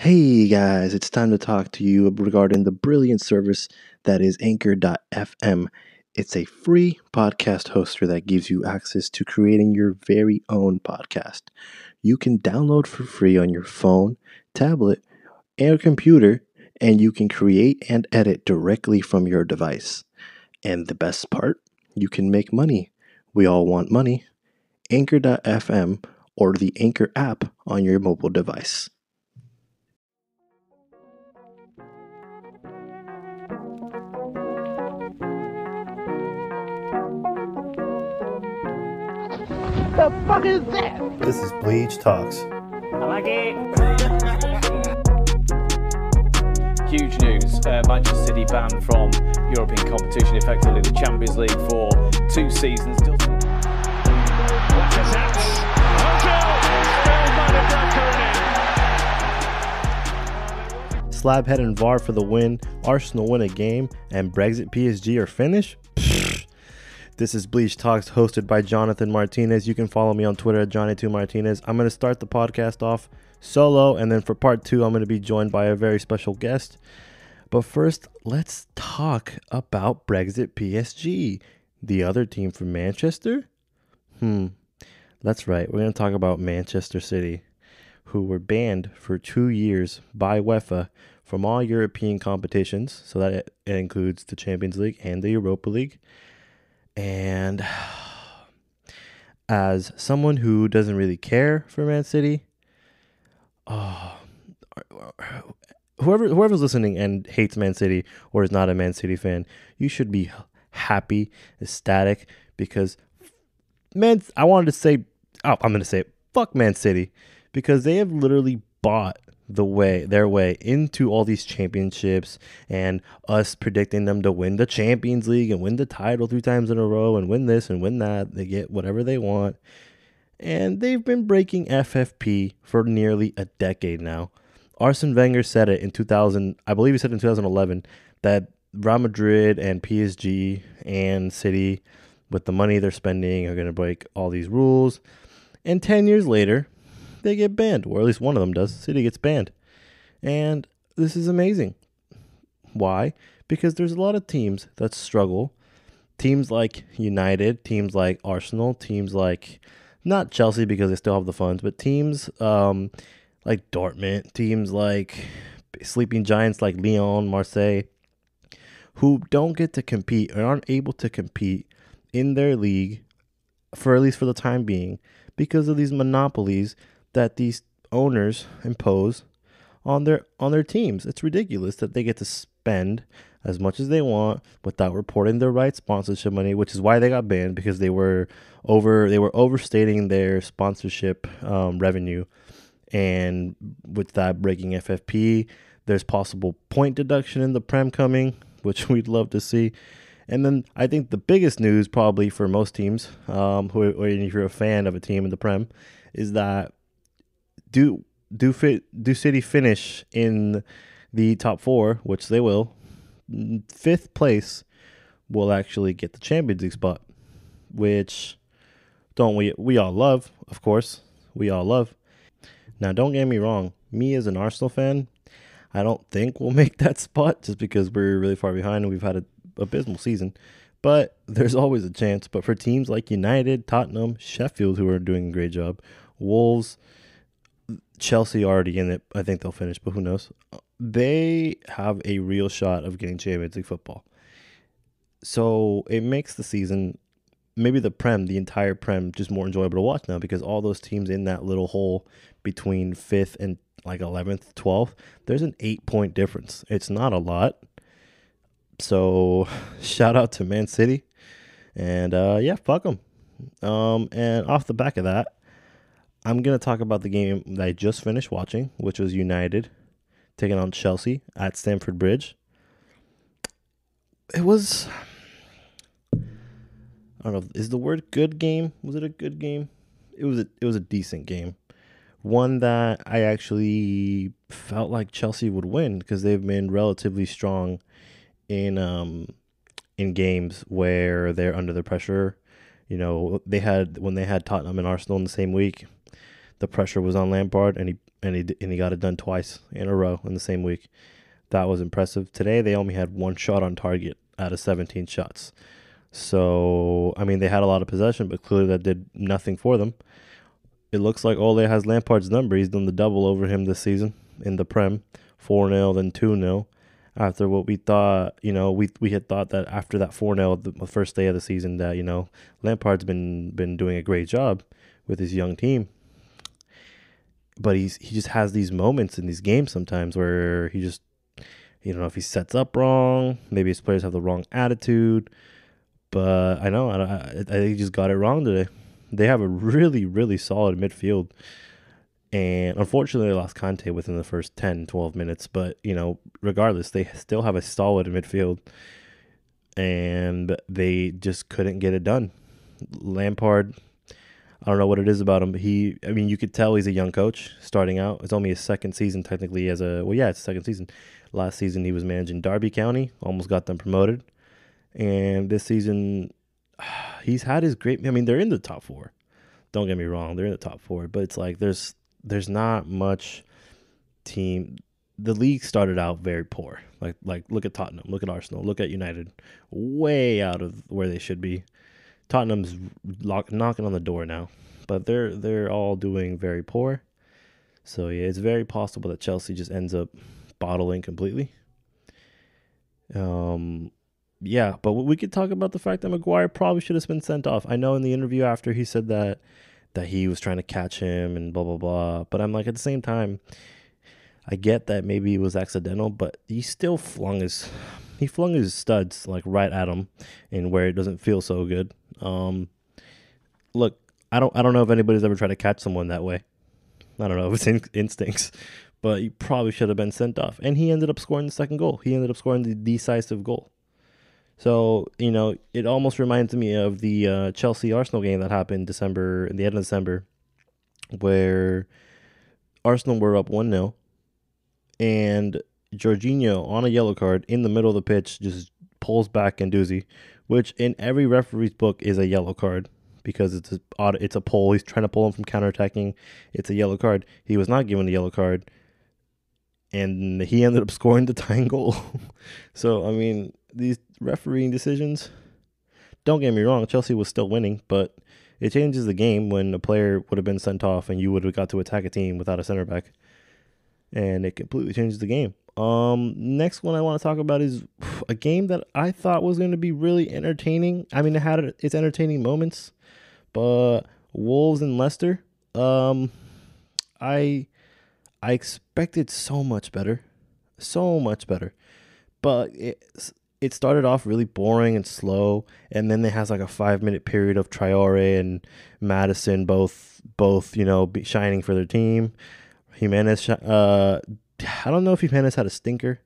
Hey guys, it's time to talk to you regarding the brilliant service that is Anchor.fm. It's a free podcast hoster that gives you access to creating your very own podcast. You can download for free on your phone, tablet, and computer, and you can create and edit directly from your device. And the best part, you can make money. We all want money. Anchor.fm or the Anchor app on your mobile device. The fuck is that? This is Bleje Talks. I like it. Huge news. Uh, Manchester City banned from European competition, effectively the Champions League for two seasons. Slabhead and VAR for the win, Arsenal win a game, and Brexit PSG are finished? This is Bleje Talks, hosted by Jonathan Martinez. You can follow me on Twitter at Jonny2Martinez. I'm going to start the podcast off solo, and then for part two, I'm going to be joined by a very special guest. But first, let's talk about Brexit PSG, the other team from Manchester. Hmm, that's right. We're going to talk about Manchester City, who were banned for two years by UEFA from all European competitions. So that includes the Champions League and the Europa League. And as someone who doesn't really care for Man City, oh, whoever whoever's listening and hates Man City or is not a Man City fan, you should be happy, ecstatic because man, I wanted to say, oh, I'm gonna say it, fuck Man City because they have literally bought the way their way into all these championships and us predicting them to win the Champions League and win the title three times in a row and win this and win that. They get whatever they want. And they've been breaking FFP for nearly a decade now. Arsene Wenger said it in 2000, I believe he said in 2011 that Real Madrid and PSG and City with the money they're spending are going to break all these rules. And 10 years later, they get banned, or at least one of them does. City gets banned. And this is amazing. Why? Because there's a lot of teams that struggle. Teams like United, teams like Arsenal, teams like not Chelsea because they still have the funds, but teams um, like Dortmund, teams like sleeping giants like Lyon, Marseille, who don't get to compete or aren't able to compete in their league for at least for the time being because of these monopolies that these owners impose on their on their teams. It's ridiculous that they get to spend as much as they want without reporting their right sponsorship money, which is why they got banned because they were over they were overstating their sponsorship um, revenue, and with that breaking FFP, there's possible point deduction in the prem coming, which we'd love to see. And then I think the biggest news, probably for most teams, um, who, or if you're a fan of a team in the prem, is that do do fit do City finish in the top four, which they will, fifth place will actually get the Champions League spot, which don't we we all love, of course, we all love. Now, don't get me wrong, me as an Arsenal fan, I don't think we'll make that spot just because we're really far behind and we've had an abysmal season. But there's always a chance. But for teams like United, Tottenham, Sheffield, who are doing a great job, Wolves, Chelsea already in it. I think they'll finish, but who knows? They have a real shot of getting Champions League football. So it makes the season, maybe the Prem, the entire Prem, just more enjoyable to watch now because all those teams in that little hole between fifth and like 11th, 12th, there's an eight point difference. It's not a lot. So shout out to Man City. And uh, yeah, fuck them. Um, and off the back of that, I'm going to talk about the game that I just finished watching, which was United taking on Chelsea at Stamford Bridge. It was I don't know, is the word good game? Was it a good game? It was a it was a decent game. One that I actually felt like Chelsea would win because they've been relatively strong in um in games where they're under the pressure. You know, they had when they had Tottenham and Arsenal in the same week, the pressure was on Lampard, and he and he and he got it done twice in a row in the same week. That was impressive. Today they only had one shot on target out of 17 shots. So I mean they had a lot of possession, but clearly that did nothing for them. It looks like Ole has Lampard's number. He's done the double over him this season in the Prem, four 0 then two 0 After what we thought, you know, we we had thought that after that four 0 the first day of the season, that you know Lampard's been been doing a great job with his young team. But he's he just has these moments in these games sometimes where he just you don't know if he sets up wrong. Maybe his players have the wrong attitude. But I know I, I, think he just got it wrong today. They have a really really solid midfield. And unfortunately, they lost Kante within the first 10, 12 minutes. But, you know, regardless, they still have a solid midfield. And they just couldn't get it done. Lampard, I don't know what it is about him. He, I mean, you could tell he's a young coach starting out. It's only his second season, technically, as a, well, yeah, it's second season. Last season, he was managing Derby County, almost got them promoted. And this season, he's had his great, I mean, they're in the top four. Don't get me wrong, they're in the top four, but it's like there's there's not much team. The league started out very poor. Like like look at Tottenham, look at Arsenal, look at United, way out of where they should be. Tottenham's lock, knocking on the door now, but they're they're all doing very poor. So yeah, it's very possible that Chelsea just ends up bottling completely. Um, yeah, but we could talk about the fact that Maguire probably should have been sent off. I know in the interview after he said that that he was trying to catch him and blah blah blah. But I'm like at the same time, I get that maybe it was accidental, but he still flung his he flung his studs like right at him and where it doesn't feel so good. Um, look, I don't I don't know if anybody's ever tried to catch someone that way. I don't know if it's in, instincts, but he probably should have been sent off. And he ended up scoring the second goal. He ended up scoring the decisive goal. So you know, it almost reminds me of the uh, Chelsea Arsenal game that happened December in the end of December, where Arsenal were up one 0 and Jorginho on a yellow card in the middle of the pitch just pulls back Guendouzi, which in every referee's book is a yellow card because it's a it's a pull. He's trying to pull him from counterattacking. It's a yellow card. He was not given a yellow card, and he ended up scoring the tying goal. so I mean, these refereeing decisions. Don't get me wrong, Chelsea was still winning, but it changes the game when a player would have been sent off and you would have got to attack a team without a center back. And it completely changes the game. Um, next one I want to talk about is a game that I thought was going to be really entertaining. I mean, it had its entertaining moments, but Wolves and Leicester, um, I I expected so much better, so much better, but it it started off really boring and slow, and then it has like a five minute period of Traore and Maddison both both you know shining for their team. Jimenez, uh, I don't know if Jimenez had a stinker,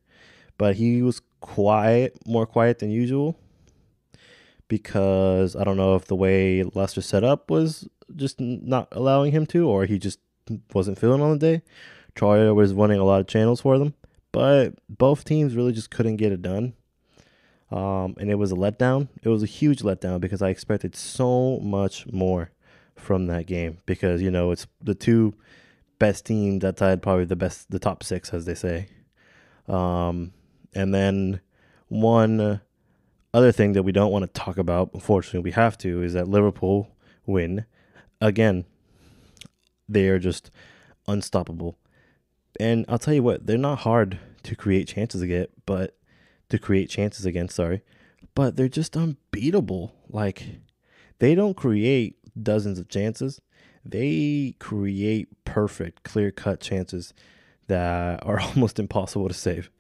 but he was quiet, more quiet than usual, because I don't know if the way Leicester set up was just not allowing him to, or he just wasn't feeling on the day. Traore was running a lot of channels for them, but both teams really just couldn't get it done um, and it was a letdown. It was a huge letdown because I expected so much more from that game because you know it's the two best teams outside probably the best the top six as they say. Um, and then one other thing that we don't want to talk about, unfortunately we have to, is that Liverpool win again. They are just unstoppable. And I'll tell you what, they're not hard to create chances get, but to create chances against, sorry. But they're just unbeatable. Like they don't create dozens of chances. They create perfect, clear-cut chances that are almost impossible to save.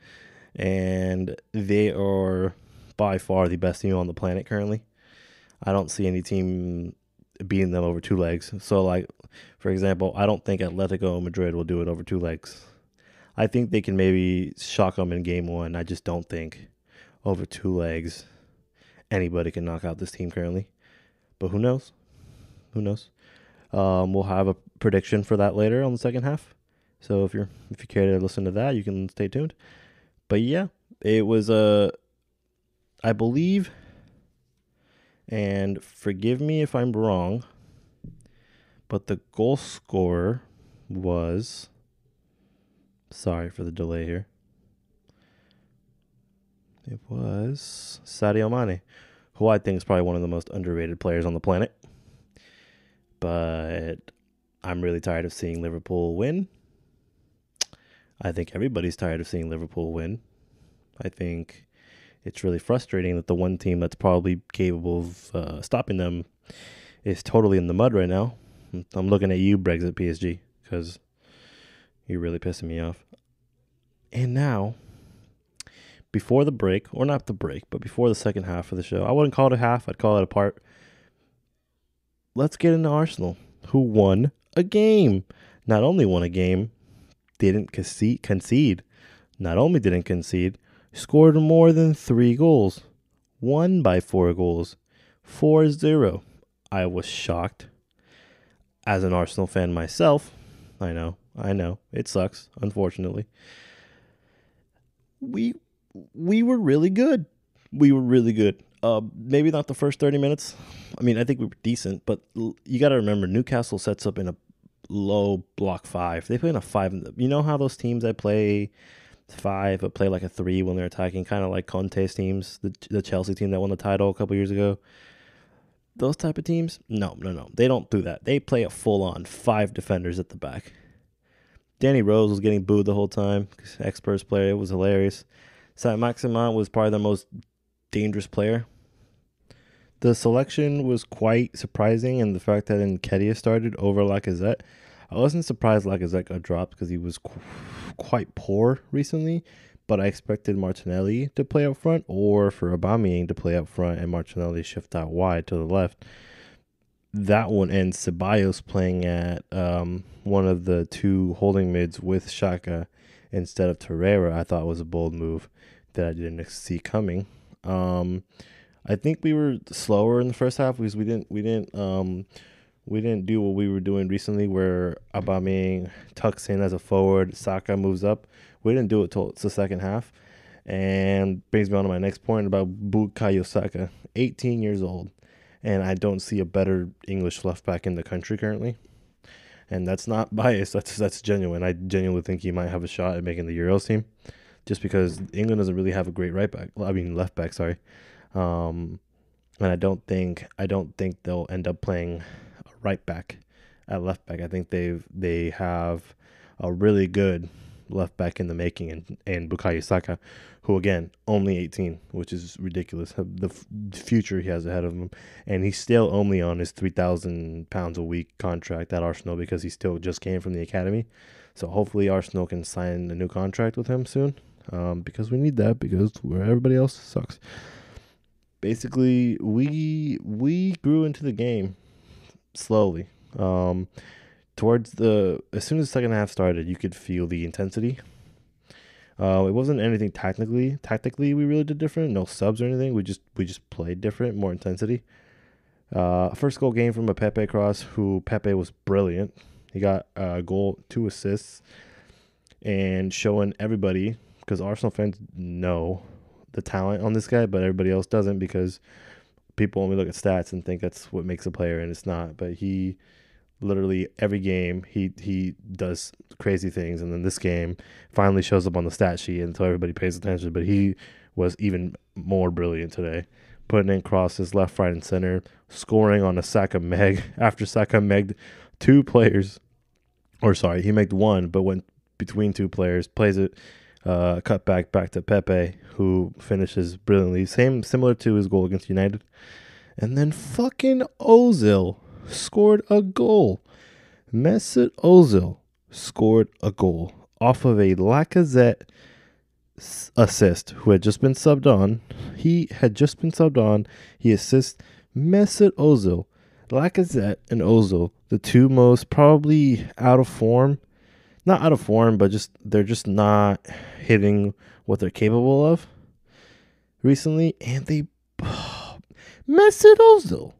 And they are by far the best team on the planet currently. I don't see any team beating them over two legs. So, like, for example, I don't think Atletico Madrid will do it over two legs. I think they can maybe shock them in game one. I just don't think over two legs anybody can knock out this team currently. But who knows? Who knows? Um, we'll have a prediction for that later on the second half. So if you're if you care to listen to that, you can stay tuned. But yeah, it was a, uh, I believe, and forgive me if I'm wrong, but the goal scorer was Sorry for the delay here. It was Sadio Mane, who I think is probably one of the most underrated players on the planet. But I'm really tired of seeing Liverpool win. I think everybody's tired of seeing Liverpool win. I think it's really frustrating that the one team that's probably capable of uh, stopping them is totally in the mud right now. I'm looking at you, Brexit PSG, because you're really pissing me off. And now, before the break, or not the break, but before the second half of the show, I wouldn't call it a half, I'd call it a part. Let's get into Arsenal, who won a game. Not only won a game, didn't concede. Not only didn't concede, scored more than three goals. Won by four goals. 4 0. I was shocked. As an Arsenal fan myself, I know, I know, it sucks, unfortunately. We we were really good. We were really good. Uh, maybe not the first 30 minutes. I mean, I think we were decent, but l- you got to remember Newcastle sets up in a low block five. They play in a five. You know how those teams that play five but play like a three when they're attacking, kind of like Conte's teams, the the Chelsea team that won the title a couple years ago. Those type of teams, no, no, no, they don't do that. They play a full on five defenders at the back. Danny Rose was getting booed the whole time. ex-Spurs player, it was hilarious. Saint Maximin was probably the most dangerous player. The selection was quite surprising, and the fact that Nketiah started over Lacazette, I wasn't surprised Lacazette got dropped because he was qu- quite poor recently. But I expected Martinelli to play up front, or for Aubameyang to play up front and Martinelli shift out wide to the left. That one and Ceballos playing at um, one of the two holding mids with Xhaka instead of Torreira, I thought was a bold move that I didn't see coming. Um, I think we were slower in the first half because we didn't we didn't um, we didn't do what we were doing recently, where Aubameyang tucks in as a forward, Saka moves up. We didn't do it till the second half, and brings me on to my next point about Bukayo Saka, 18 years old, and I don't see a better English left back in the country currently. And that's not biased. That's that's genuine. I genuinely think he might have a shot at making the Euros team, just because England doesn't really have a great right back. I mean left back. Sorry. Um, and I don't think I don't think they'll end up playing a right back at left back. I think they've they have a really good left back in the making and and Bukayo Saka, who again only 18, which is ridiculous. The f- future he has ahead of him, and he's still only on his 3,000 pounds a week contract at Arsenal because he still just came from the academy. So hopefully Arsenal can sign a new contract with him soon, um, because we need that because where everybody else sucks basically we we grew into the game slowly. Um, towards the as soon as the second half started, you could feel the intensity. Uh, it wasn't anything technically. Tactically, we really did different. No subs or anything. We just we just played different, more intensity. Uh, first goal game from a Pepe cross, who Pepe was brilliant. He got a goal, two assists, and showing everybody because Arsenal fans know the talent on this guy, but everybody else doesn't because people only look at stats and think that's what makes a player, and it's not. But he literally every game he he does crazy things, and then this game finally shows up on the stat sheet until everybody pays attention. But he was even more brilliant today, putting in crosses left, right, and center, scoring on a Saka Meg after Saka megged two players, or sorry, he megged one, but went between two players, plays it uh, cut back back to Pepe, who finishes brilliantly, same similar to his goal against United, and then fucking Ozil scored a goal. Mesut Ozil scored a goal off of a Lacazette assist, who had just been subbed on. He had just been subbed on. He assists Mesut Ozil, Lacazette, and Ozil, the two most probably out of form not out of form, but just they're just not hitting what they're capable of recently, and they Mesut Ozil.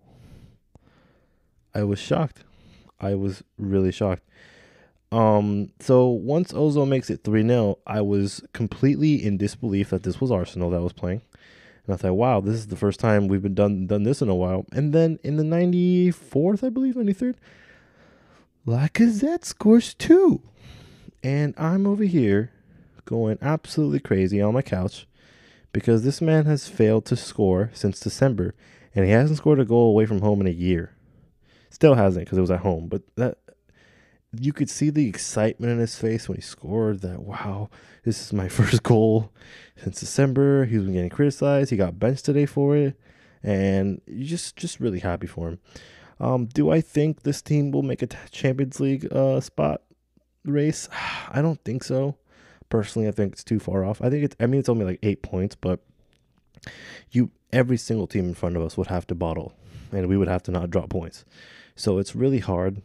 I was shocked. I was really shocked. Um, so once Ozil makes it 3 0, I was completely in disbelief that this was Arsenal that was playing. And I thought, wow, this is the first time we've been done done this in a while. And then in the 94th, I believe, 93rd, Lacazette scores two And I'm over here going absolutely crazy on my couch because this man has failed to score since December and he hasn't scored a goal away from home in a year. Still hasn't because it was at home, but that you could see the excitement in his face when he scored that wow, this is my first goal since December. He's been getting criticized. He got benched today for it. And you just just really happy for him. Um, do I think this team will make a Champions League uh, spot race? I don't think so. Personally, I think it's too far off. I think it's. I mean, it's only like eight points, but you every single team in front of us would have to bottle, and we would have to not drop points. So it's really hard.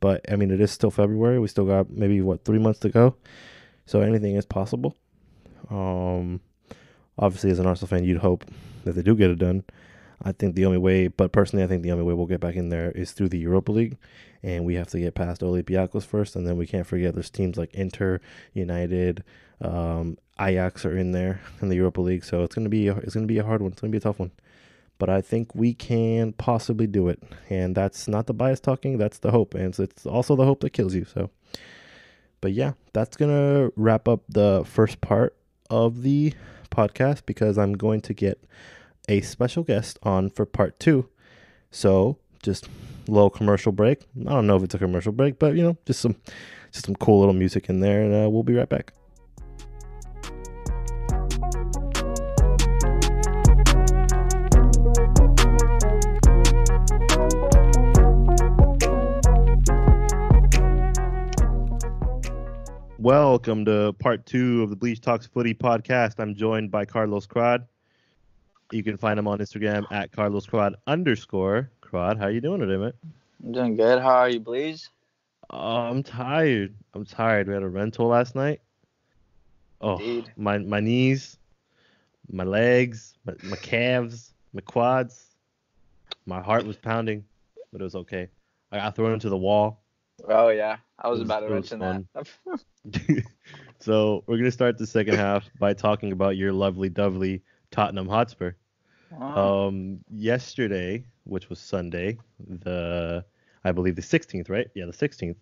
But I mean, it is still February. We still got maybe what three months to go. So anything is possible. Um, obviously, as an Arsenal fan, you'd hope that they do get it done. I think the only way, but personally, I think the only way we'll get back in there is through the Europa League, and we have to get past Olympiacos first, and then we can't forget there's teams like Inter, United, um, Ajax are in there in the Europa League, so it's gonna be a, it's gonna be a hard one. It's gonna be a tough one, but I think we can possibly do it, and that's not the bias talking. That's the hope, and it's also the hope that kills you. So, but yeah, that's gonna wrap up the first part of the podcast because I'm going to get a special guest on for part two. So just low commercial break. I don't know if it's a commercial break, but you know, just some just some cool little music in there, and uh, we'll be right back. Welcome to part two of the Bleje Talks Footy podcast. I'm joined by Carlos Crod. You can find him on Instagram at Carlos Crod underscore Crod. How you doing today, mate? I'm doing good. How are you, Bleje? Oh, I'm tired. I'm tired. We had a rental last night. Oh, Indeed. my my knees, my legs, my, my calves, my quads. My heart was pounding, but it was okay. I got thrown into the wall. Oh yeah, I was was- about to mention that. so we're gonna start the second half by talking about your lovely, dovely Tottenham Hotspur. Wow. Um, yesterday, which was Sunday, the I believe the 16th, right? Yeah, the 16th.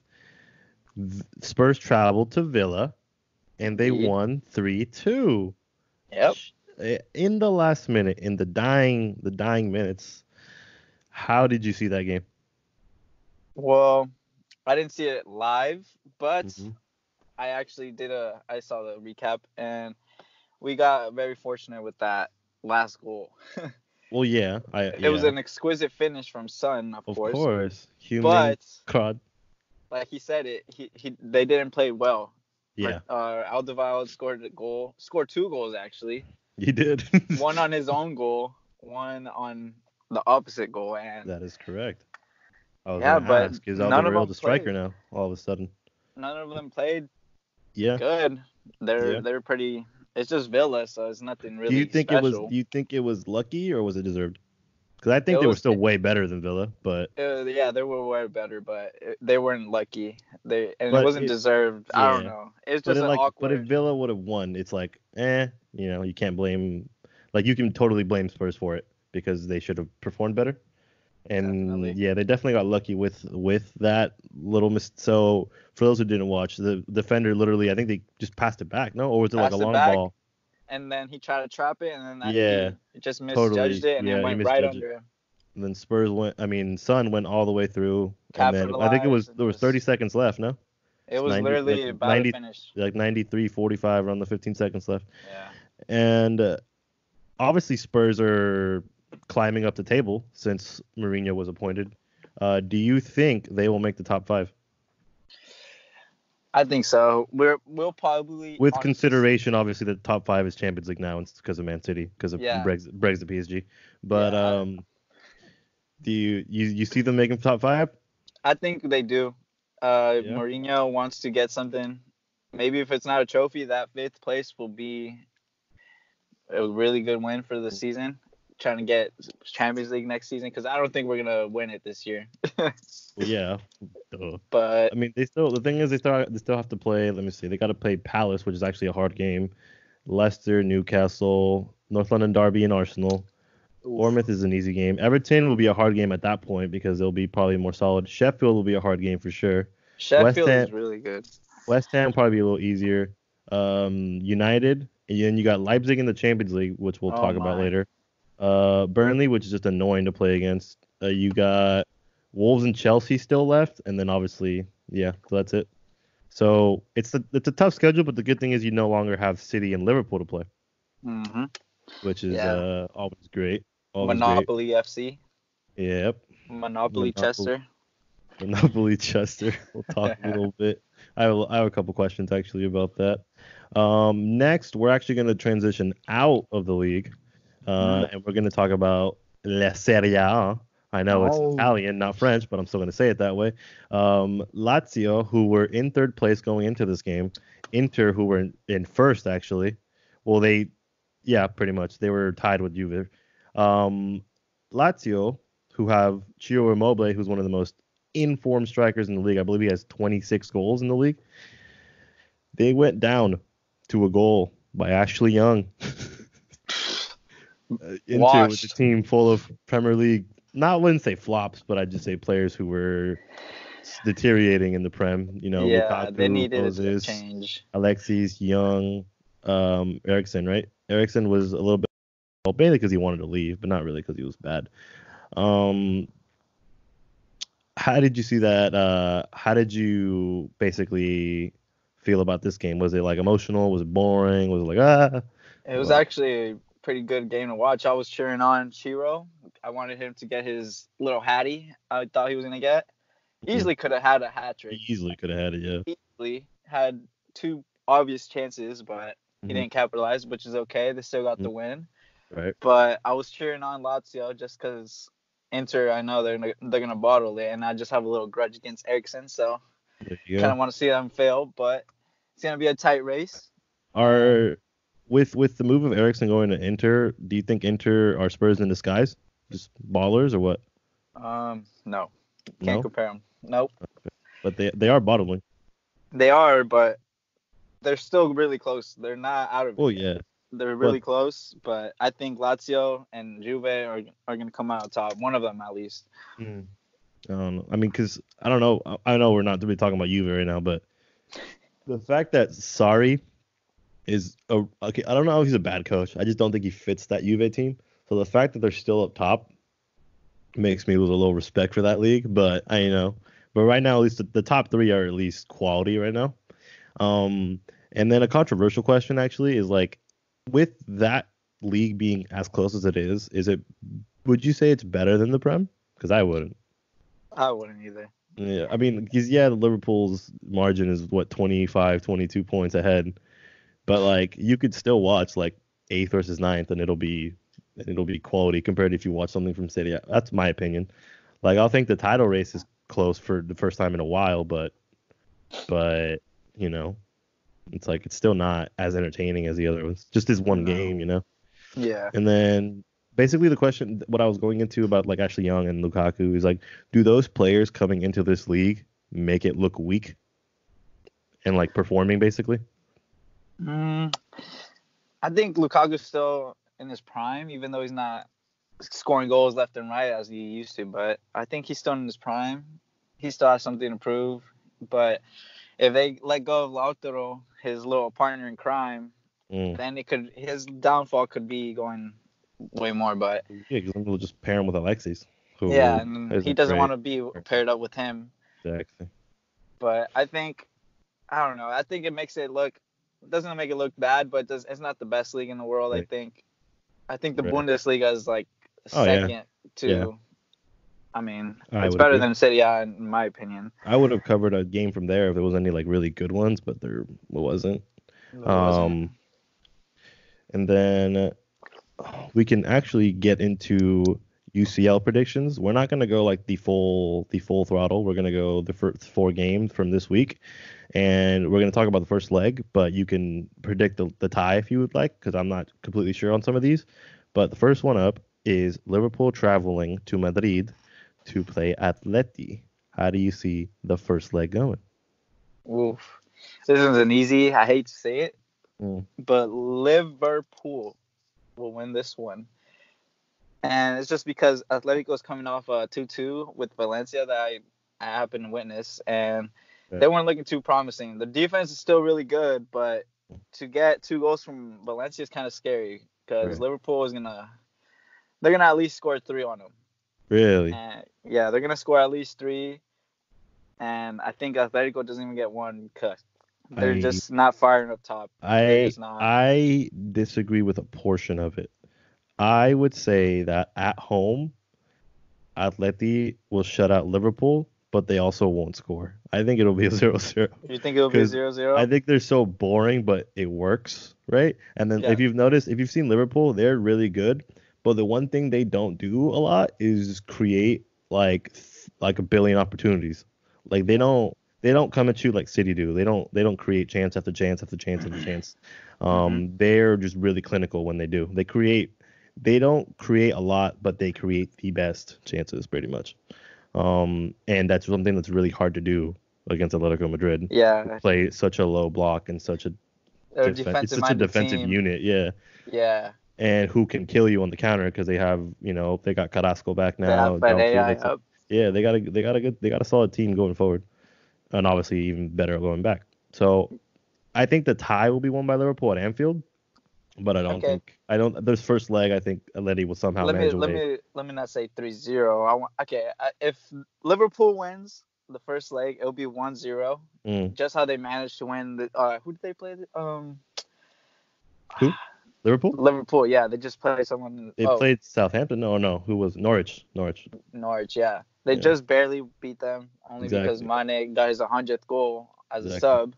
V- Spurs traveled to Villa, and they Yeah. won three two. yep. In the last minute, in the dying, the dying minutes. How did you see that game? Well, I didn't see it live, but Mhm. I actually did a. I saw the recap, and we got very fortunate with that last goal. Well, yeah, I. It was an exquisite finish from Son, of, of course. Of course, human But crowd. like he said, it he, he they didn't play well. Yeah, Uh, Alderweireld scored a goal, scored two goals actually. He did. one on his own goal, one on the opposite goal, and That is correct. I was Yeah, but ask, is none of them a striker played. now? All of a sudden, none of them played yeah. good. They're Yeah. they're pretty. It's just Villa, so it's nothing really. do you think special. it was? Do you think it was lucky or was it deserved? Because I think It they were still way better than Villa, but Uh, yeah, they were way better, but they weren't lucky. They and But it wasn't it- deserved. I don't know. It's just it, like, awkward. but if Villa would have won, it's like, eh, you know, you can't blame. Like you can totally blame Spurs for it because they should have performed better. And Definitely. yeah, they definitely got lucky with with that little mis. So for those who didn't watch, the defender literally, I think they just passed it back. No, or was it like a long back, ball? and then he tried to trap it, and then that, Yeah, he just totally. misjudged it, and Yeah, it went right under him. And then Spurs went. I mean, Son went all the way through, and then I think it was there was 30 seconds left. No, It was 90 literally like about 90 to finish. like 93, 45 around the 15 seconds left. Yeah. And uh, obviously, Spurs are climbing up the table since Mourinho was appointed. Uh, do you think they will make the top five I think so. We're we'll probably with honestly- consideration? Obviously, the top five is Champions League now, and it's because of Man City, because of Yeah. Brexit, Brexit PSG. But Yeah, um, do you, you you see them making top five? I think they do. Uh, Yeah. Mourinho wants to get something. Maybe if it's not a trophy, that fifth place will be a really good win for the season. Trying to get Champions League next season because I don't think we're gonna win it this year. Yeah. Duh. but I mean, they still the thing is they still they still have to play. Let me see, they got to play Palace, which is actually a hard game. Leicester, Newcastle, North London Derby, and Arsenal. Bournemouth is an easy game. Everton will be a hard game at that point because they'll be probably more solid. Sheffield will be a hard game for sure. Sheffield Ham- is really good. West Ham probably be a little easier. Um, United, and then you got Leipzig in the Champions League, which we'll Oh talk about later. Uh, Burnley, which is just annoying to play against. Uh, you got Wolves and Chelsea still left, and then obviously, yeah, so that's it. So it's a it's a tough schedule, but the good thing is you no longer have City and Liverpool to play, hmm which is Yeah. uh, always great. Always Monopoly FC. Yep. Monopoly Monopoly. Chester. Monopoly Chester. We'll talk a little bit. I have, I have a couple questions actually about that. Um, next, we're actually going to transition out of the league, uh, and we're going to talk about La Serie A. I know it's Oh. Italian, not French, but I'm still going to say it that way. Um, Lazio, who were in third place going into this game, Inter, who were in, in first actually. Well, they, yeah, pretty much they were tied with Juve. Um, Lazio, who have Ciro Immobile, who's one of the most informed strikers in the league. I believe he has 26 goals in the league. They went down to a goal by Ashley Young. Uh, Inter with a team full of Premier League, not I wouldn't say flops, but I'd just say players who were deteriorating in the Prem. You know, yeah, Lukaku, they needed a Moses, change. Alexis, Young, um, Eriksen, right? Eriksen was a little bit, well, mainly because he wanted to leave, but not really because he was bad. Um, how did you see that? Uh, how did you basically feel about this game? Was it like emotional? Was it boring? Was it like ah? It was Well- actually a pretty good game to watch. I was cheering on Ciro. I wanted him to get his little hattie. I thought he was gonna get. Mm-hmm. Easily could have had a hat trick. Easily could have had it, yeah. Easily had two obvious chances, but he Mhm. didn't capitalize, which is okay. They still got the win. Right. But I was cheering on Lazio just because Inter. I know they're gonna, they're gonna bottle it, and I just have a little grudge against Eriksen, so kind of want to see them fail. But it's gonna be a tight race. Are with with the move of Eriksen going to Inter, do you think Inter are Spurs in disguise? Just ballers or what? Um, no, can't No? compare them. Nope. But they they are bottling. They are, but they're still really close. They're not out of. Oh yeah. They're really close, but I think Lazio and Juve are are going to come out top. One of them at least. I don't know. I mean, because I don't know. I know we're not really talking about Juve right now, but the fact that Sarri is a okay, I don't know if he's a bad coach. I just don't think he fits that Juve team. So the fact that they're still up top makes me lose a little respect for that league. But I you know, but right now at least the, the top three are at least quality right now. Um, and then a controversial question actually is like, with that league being as close as it is, is it? Would you say it's better than the Prem? Because I wouldn't. I wouldn't either. Yeah, I mean, because yeah, Liverpool's margin is what 25, 22 points ahead, but like you could still watch like eighth versus ninth, and it'll be it'll be quality compared to if you watch something from City. That's my opinion. Like I'll think the title race is close for the first time in a while, but but you know, it's like it's still not as entertaining as the other ones. Just this one game, you know. Yeah. And then basically the question what I was going into about like Ashley Young and Lukaku is like, do those players coming into this league make it look weak and like performing basically? Mm, I think Lukaku's still in his prime, even though he's not scoring goals left and right as he used to. But I think he's still in his prime. He still has something to prove. But if they let go of Lautaro, his little partner in crime, Mm. then it could his downfall could be going way more. But Yeah, because we'll just pair him with Alexis. Who yeah, and he doesn't want to be paired up with him. Exactly. But I think I don't know. I think it makes it look doesn't make it look bad, but does, it's not the best league in the world. I think. I think the Right. Bundesliga is like Oh, yeah. second to. Yeah. I mean, I it's better agree. than Serie A in my opinion. I would have covered a game from there if there was any like really good ones, but there wasn't. Um, and then we can actually get into UCL predictions. We're not going to go like the full the full throttle. We're going to go the first four games from this week, and we're going to talk about the first leg. But you can predict the, the tie if you would like, because I'm not completely sure on some of these. But the first one up is Liverpool traveling to Madrid to play Atleti. How do you see the first leg going? Oof. This isn't easy. I hate to say it, Mm. but Liverpool will win this one. And it's just because Atletico is coming off uh, a 2-2 with Valencia that I, I happen to witness, and Right. they weren't looking too promising. The defense is still really good, but to get two goals from Valencia is kind of scary because Right. Liverpool is gonna they're gonna at least score three on them. Really? And yeah, they're gonna score at least three, and I think Atletico doesn't even get one cut. They're I- just not firing up top. I not. I disagree with a portion of it. I would say that at home, Atleti will shut out Liverpool, but they also won't score. I think it'll be a 0-0. you think it'll be 'cause zero zero? I think they're so boring, but it works, right? And then Yeah. if you've noticed, if you've seen Liverpool, they're really good. But the one thing they don't do a lot is create like like a billion opportunities. Like they don't they don't come at you like City do. They don't they don't create chance after chance after chance after chance. Um, they're just really clinical when they do. They create they don't create a lot, but they create the best chances pretty much. Um, and that's something that's really hard to do against Atletico Madrid yeah, play such a low block and such a they're defen- it's defensive such a defensive team. unit, yeah. Yeah, And who can kill you on the counter because they have, you know, they got Carrasco back they now. have João Pereira up. yeah, they got a they got a good they got a solid team going forward, and obviously even better going back. So, I think the tie will be won by Liverpool at Anfield, but I don't Okay. think I don't. This first leg, I think Atleti will somehow let me manage let me let me not say 3-0. I want okay. If Liverpool wins the first leg, it'll be 1-0. Mm. Just how they managed to win the. Uh, who did they play? The, um, Who? Liverpool? Liverpool. Yeah, they just played someone. They oh, played Southampton. No, no, who was Norwich? Norwich. Norwich. Yeah, they Yeah. just barely beat them only because Exactly. Mane got his 100th goal as a sub.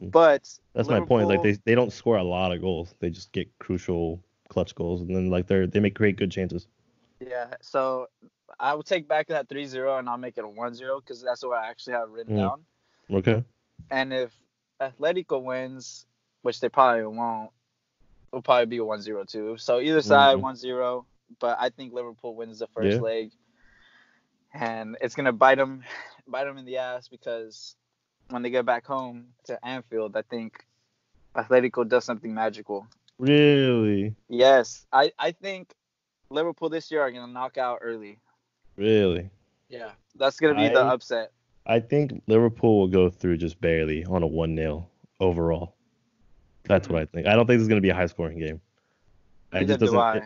Mm. But That's my point. Like they they don't score a lot of goals. They just get crucial clutch goals, and then like they're they make great good chances. Yeah, so I will take back that 3-0 and I'll make it a 1-0 because that's what I actually have written Mm. down. Okay. And if Atletico wins, which they probably won't, it'll probably be a 1-0 too. So either side Mhm. 1-0, but I think Liverpool wins the first Yeah. leg, and it's gonna bite them, bite them in the ass because when they get back home to Anfield, I think Atletico does something magical. Really, Yes, I I think Liverpool this year are gonna knock out early. really. Yeah, that's gonna be the upset. I think Liverpool will go through just barely on a one 0 overall. That's what I think. I don't think this is gonna be a high scoring game. I Neither just do doesn't. I. It,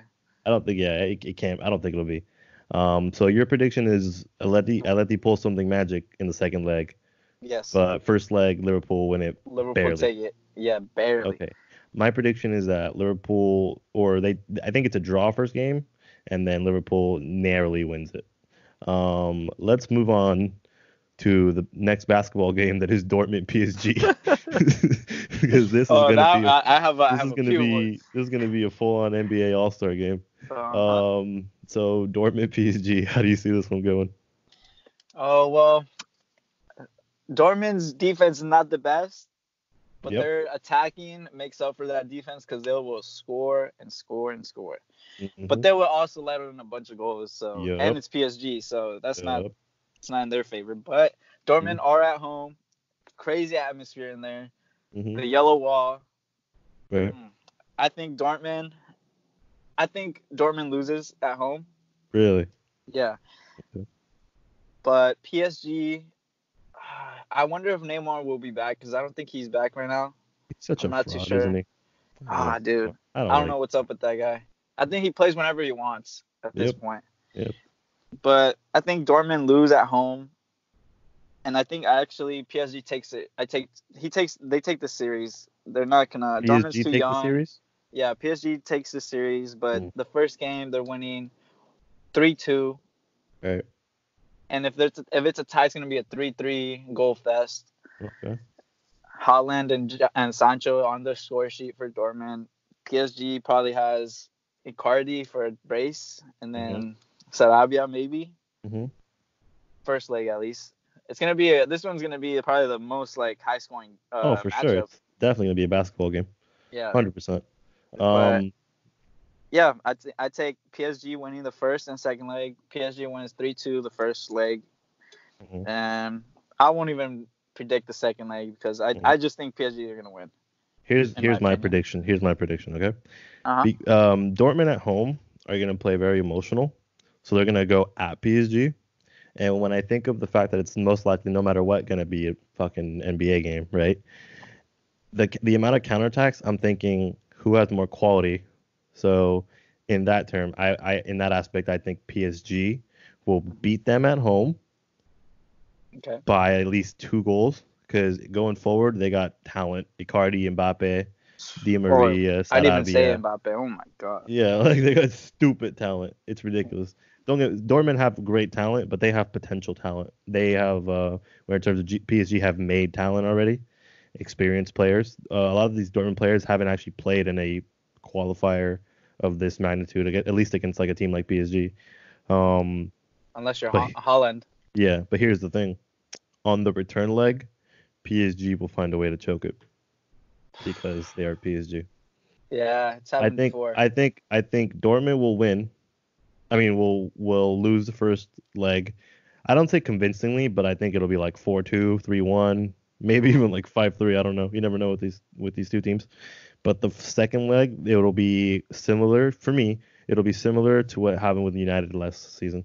I don't think. Yeah, it, it can't. I don't think it'll be. Um. So your prediction is Atleti Atleti pull something magic in the second leg, Yes, but first leg Liverpool win it Liverpool barely. take it. Yeah, barely. Okay. My prediction is that Liverpool, or they, I think it's a draw first game, and then Liverpool narrowly wins it. Um, let's move on to the next basketball game that is Dortmund PSG, because this is Oh, gonna be a, I, I have a, I this have is gonna be ones. this is gonna be a full on NBA All Star game. Uh-huh. Um, so Dortmund PSG, how do you see this one going? oh well, Dortmund's defense is not the best, but Yep. their attacking makes up for that defense because they will score and score and score. But Mhm. they will also let in a bunch of goals. So Yup. and it's PSG, so that's not it's not in their favor. But Dortmund Mm-hmm. are at home, crazy atmosphere in there. Mhm. The yellow wall. Right. Mm. I think Dortmund. I think Dortmund loses at home. Really? Yeah. Okay. But PSG, I wonder if Neymar will be back because I don't think he's back right now. He's such I'm a not too fraud, sure. isn't he? Ah, dude, I don't, I don't like- know what's up with that guy. I think he plays whenever he wants at this Yep. point. Yep. But I think Dortmund lose at home, and I think actually PSG takes it. I take he takes they take the series. They're not gonna. Dortmund's PSG too take young. the series? Yeah, PSG takes the series, but Mm. the first game they're winning three two. Right. And if there's if it's a tie, it's gonna be a three-three goal fest. Okay. Haaland and and Sancho on the score sheet for Dortmund. PSG probably has Icardi for a brace, and then Sarabia maybe hmm first leg at least. It's gonna be a, this one's gonna be probably the most like high scoring. Uh, oh, for sure. It's definitely gonna be a basketball game. Yeah, Hundred percent. Um. Yeah. I t- I take PSG winning the first and second leg. PSG wins three two the first leg, mhm. and I won't even predict the second leg because I Mhm. I just think PSG are gonna win. Here's here's my my prediction. Here's my prediction. Okay. Uh-huh. Be, um, Dortmund at home are gonna play very emotional, so they're gonna go at PSG, And when I think of the fact that it's most likely, no matter what, going to be a fucking NBA game, right? The the amount of counterattacks, I'm thinking who has more quality. So in that term, I, I in that aspect, I think PSG will beat them at home Okay. by at least two goals because going forward they got talent: Icardi, Mbappe, Di Maria, I didn't even say. Mbappe. Oh my god. Yeah, like they got stupid talent. It's ridiculous. Don't get Dortmund have great talent, but they have potential talent. They have uh, where in terms of G, PSG have made talent already, experienced players. Uh, a lot of these Dortmund players haven't actually played in a qualifier of this magnitude, at least against like a team like PSG. Um, Unless you're But Ho- Haaland. yeah, but here's the thing: on the return leg, PSG will find a way to choke it because they are PSG. Yeah, it's I think before. I think I think Dortmund will win. I mean, will will lose the first leg. I don't say convincingly, but I think it'll be like 4-2, 3-1, maybe even like 5-3. I don't know. You never know with these with these two teams. But the second leg, it'll be similar for me. It'll be similar to what happened with United last season,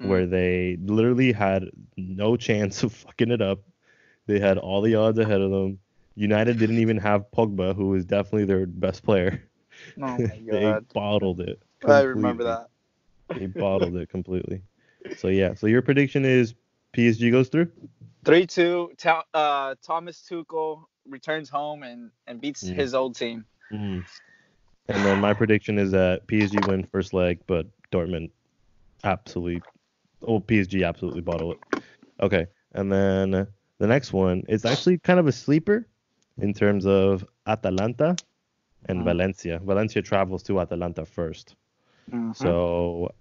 Mm. where they literally had no chance of fucking it up. They had all the odds ahead of them. United didn't even have Pogba, who was definitely their best player. oh my they bottled it. I remember that. They bottled it completely. So yeah. So your prediction is PSG goes through? Three two. Ta- uh, Thomas Tuchel returns home and and beats Mm. his old team. And then my prediction is that PSG win first leg, but Dortmund absolutely, oh PSG absolutely bottle it. Okay. And then the next one is actually kind of a sleeper in terms of Atalanta and Mhm. Valencia. Valencia travels to Atalanta first. Mhm. So,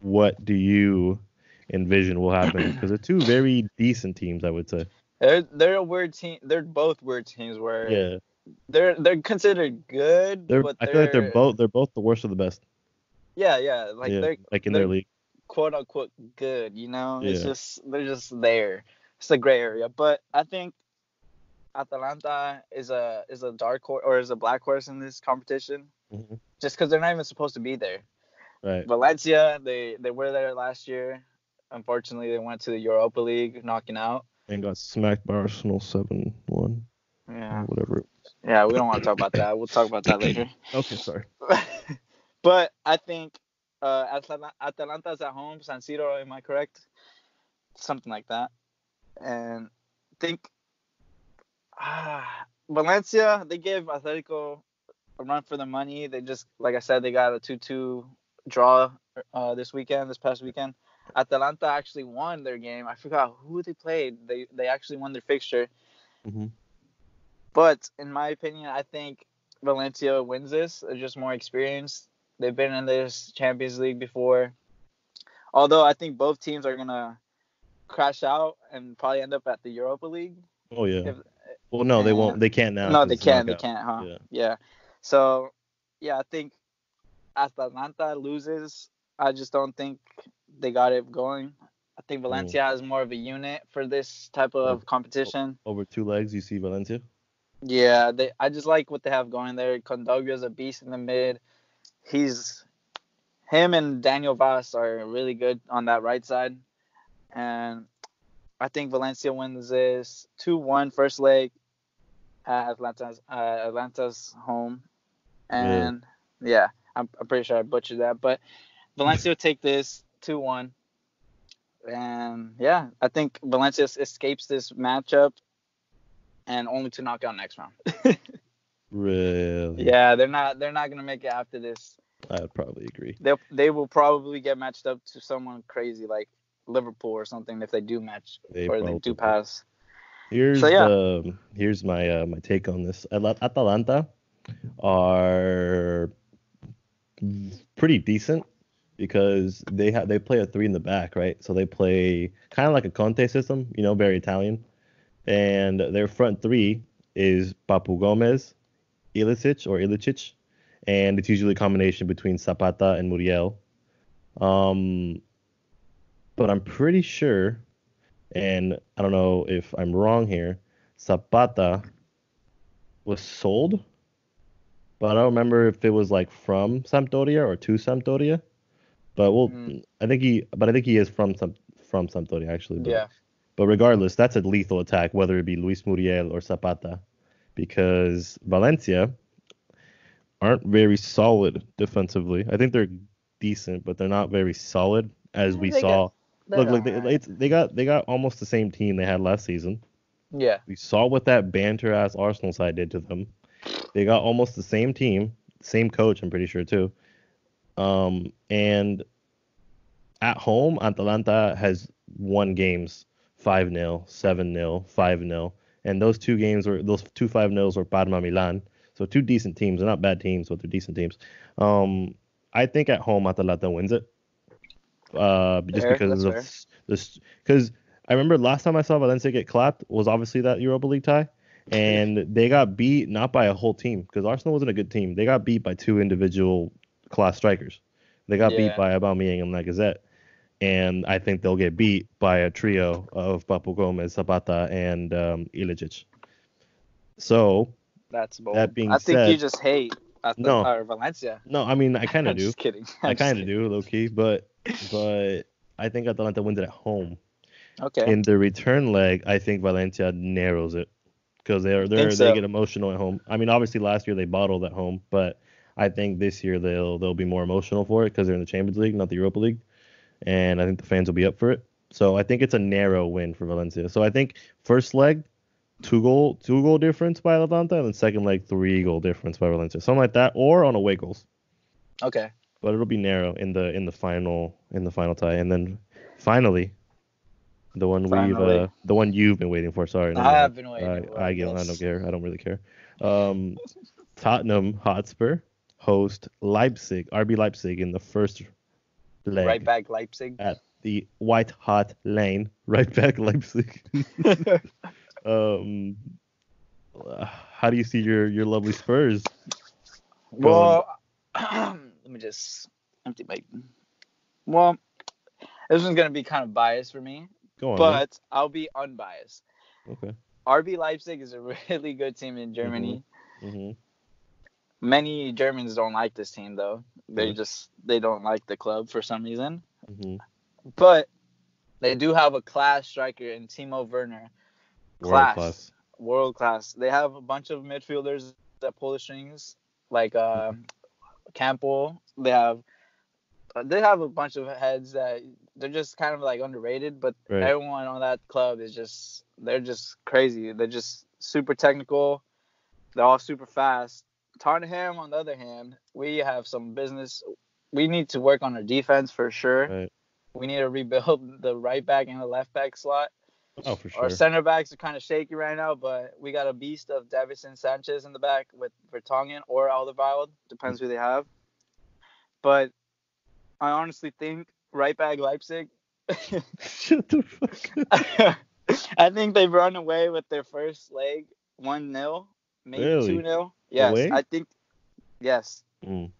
what do you envision will happen? Because they're two very decent teams, I would say. They're they're a weird team. They're both weird teams where Yeah, they're they're considered good, they're. but I feel like they're they're- both. They're both the worst of the best. Yeah, yeah. Like yeah, they're like in their they're- league. quote unquote good. You know, it's just they're just there. It's a gray area, but I think Atalanta is a is a dark horse or is a black horse in this competition, Mhm. just because they're not even supposed to be there. Right. Valencia, they they were there last year. Unfortunately, they went to the Europa League, knocking out. And got smacked by Arsenal seven one. Yeah, Whatever. yeah. We don't want to talk about that. We'll talk about that later. Okay, sorry. but I think uh, Atalanta's at home, San Siro. Am I correct? Something like that. And think ah, Valencia. They gave Atletico a run for the money. They just, like I said, they got a two-two draw uh, this weekend, this past weekend. Atalanta actually won their game. I forgot who they played. They they actually won their fixture. Mhm. But in my opinion, I think Valencia wins this. They're just more experienced. They've been in this Champions League before. Although I think both teams are gonna crash out and probably end up at the Europa League. Oh yeah. If- Well, no, they won't. They can't now. No, they can't. They can't, huh? Yeah. Yeah. So, yeah, I think Atalanta loses. I just don't think they got it going. I think Valencia has more of a unit for this type of competition. Over two legs, you see Valencia. Yeah, they. I just like what they have going there. Kondogbia a beast in the mid. He's him and Daniel Wass are really good on that right side, and I think Valencia wins this 2-1 first leg at Atlanta's uh, Atlanta's home, and yeah, I'm, I'm pretty sure I butchered that, but Valencia will take this 2-1. And yeah, I think Valencia escapes this matchup and only to knock out next round. Really? Yeah, they're not they're not gonna make it after this. I would probably agree. They they will probably get matched up to someone crazy like Liverpool or something if they do match They or they do pass. Here's So, yeah. the here's my uh, my take on this. Atalanta are pretty decent because they have they play a three in the back, right? So they play kind of like a Conte system, you know, very Italian. And their front three is Papu Gomez, Ilicic or Ilicic, and it's usually a combination between Zapata and Muriel. Um, but I'm pretty sure and I don't know if I'm wrong here. Zapata was sold, but I don't remember if it was like from Sampdoria or to Sampdoria. But well, Mm. I think he, but I think he is from some from Sampdoria actually. But, Yeah. But regardless, that's a lethal attack, whether it be Luis Muriel or Zapata, because Valencia aren't very solid defensively. I think they're decent, but they're not very solid as we They saw. got- Look, like they, it's, they got they got almost the same team they had last season. Yeah. We saw what that banter ass Arsenal side did to them. They got almost the same team, same coach, I'm pretty sure too. Um, and at home, Atalanta has won games 5 0, 7 0, 5 0. And those two games were those two 5 0s were Parma Milan. So two decent teams. They're not bad teams, but they're decent teams. Um, I think at home Atalanta wins it. Uh, just Fair, because of this, because I remember last time I saw Valencia get clapped was obviously that Europa League tie, and they got beat not by a whole team because Arsenal wasn't a good team. They got beat by two individual class strikers. They got beat Yeah. by Aubameyang and Lacazette, and I think they'll get beat by a trio of Papu Gomez, Zapata, and um, Ilicic. So That's bold. That being I think you just hate At- No. or Valencia. no, I mean I kind of do. Just kidding. I I'm just kind of do, low key, but but I think Atalanta wins it at home. Okay. In the return leg, I think Valencia narrows it because they're they Think they so. get emotional at home. I mean, obviously last year they bottled at home, but I think this year they'll they'll be more emotional for it because they're in the Champions League, not the Europa League, and I think the fans will be up for it. So I think it's a narrow win for Valencia. So I think first leg, two goal two goal difference by Atalanta, and then second leg three goal difference by Valencia, something like that, or on away goals. okay. But it'll be narrow in the in the final in the final tie, and then finally, the one we've uh, the one you've been waiting for. Sorry, not I have been waiting. I, I, get, I don't care. I don't really care. Um, Tottenham Hotspur host Leipzig, RB Leipzig in the first leg Right back Leipzig. at the White Hart Lane. Right back Leipzig. um, uh, how do you see your your lovely Spurs? Well, let me just empty my. Well, this one's gonna be kind of biased for me, Go on. man. but I'll be unbiased. okay. RB Leipzig is a really good team in Germany. hmm Many Germans don't like this team though. They Mhm. just they don't like the club for some reason. hmm But they do have a class striker in Timo Werner. World Class. class. World class. They have a bunch of midfielders that pull the strings, like uh, Kampl. They have uh, they have a bunch of heads that they're just kind of like underrated, but Right. everyone on that club is just they're just crazy. They're just super technical. They're all super fast. Tottenham, on the other hand, we have some business. We need to work on our defense for sure. Right. We need to rebuild the right back and the left back slot. Oh, for sure. Our center backs are kind of shaky right now, but we got a beast of Davinson Sanchez in the back with Vertonghen or Alderweireld, depends who they have. But I honestly think right back Leipzig. Shut the fuck up. I think they've run away with their first leg, one 0 maybe Really? two 0 Yes, Away? I think. Yes, Mm.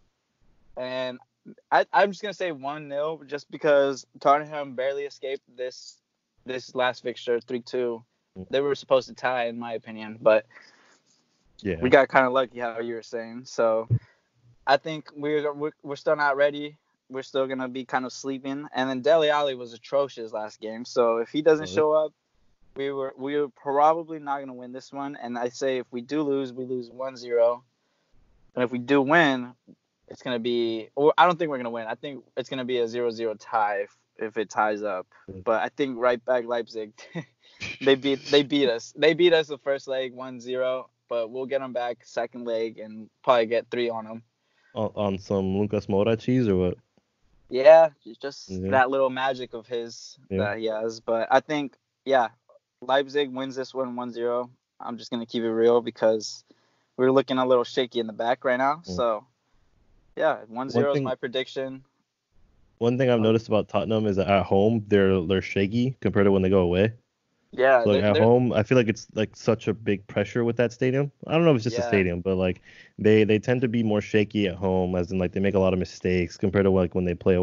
and I, I'm just gonna say one 0 just because Tottenham barely escaped this this last fixture, three two. Mm. They were supposed to tie, in my opinion, but Yeah. we got kind of lucky, how you were saying. So I think we're we're, we're still not ready. We're still gonna be kind of sleeping. And then Dele Alli was atrocious last game. So if he doesn't show up, we were we were probably not gonna win this one. And I say if we do lose, we lose 1-0. And if we do win, it's gonna be. Or I don't think we're gonna win. I think it's gonna be a 0-0 tie if, if it ties up. Mm. But I think right back Leipzig. they beat they beat us. They beat us the first leg 1-0, but we'll get them back second leg and probably get three on them. on, on some Lucas Moura cheese or what? Yeah, just Yeah. that little magic of his Yeah. that he has. But I think yeah, Leipzig wins this one 1-0. I'm just gonna keep it real because we're looking a little shaky in the back right now. Mm. So yeah, 1-0 is my prediction. One thing I've noticed about Tottenham is that at home they're they're shaky compared to when they go away. Yeah, So like at home, I feel like it's like such a big pressure with that stadium. I don't know if it's just a stadium, but like they they tend to be more shaky at home, as in like they make a lot of mistakes compared to like when they play.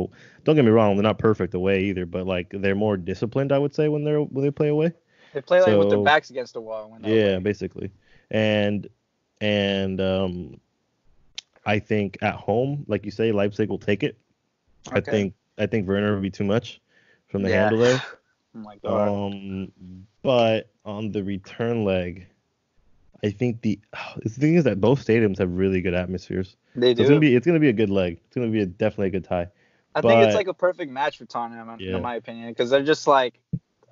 Don't get me wrong, they're not perfect away either, but like they're more disciplined, I would say, when they're when they play away. They play like with their backs against the wall. When Yeah, away. basically. And and um I think at home, like you say, Leipzig will take it. I think I think Werner would be too much. from the Yeah. handle there. Oh my god. Um, but on the return leg, I think the the thing is that both stadiums have really good atmospheres. they So do. it's gonna be it's gonna be a good leg. It's gonna be a, definitely a good tie. I think it's like a perfect match for Tottenham, in- Yeah. in my opinion, because they're just like,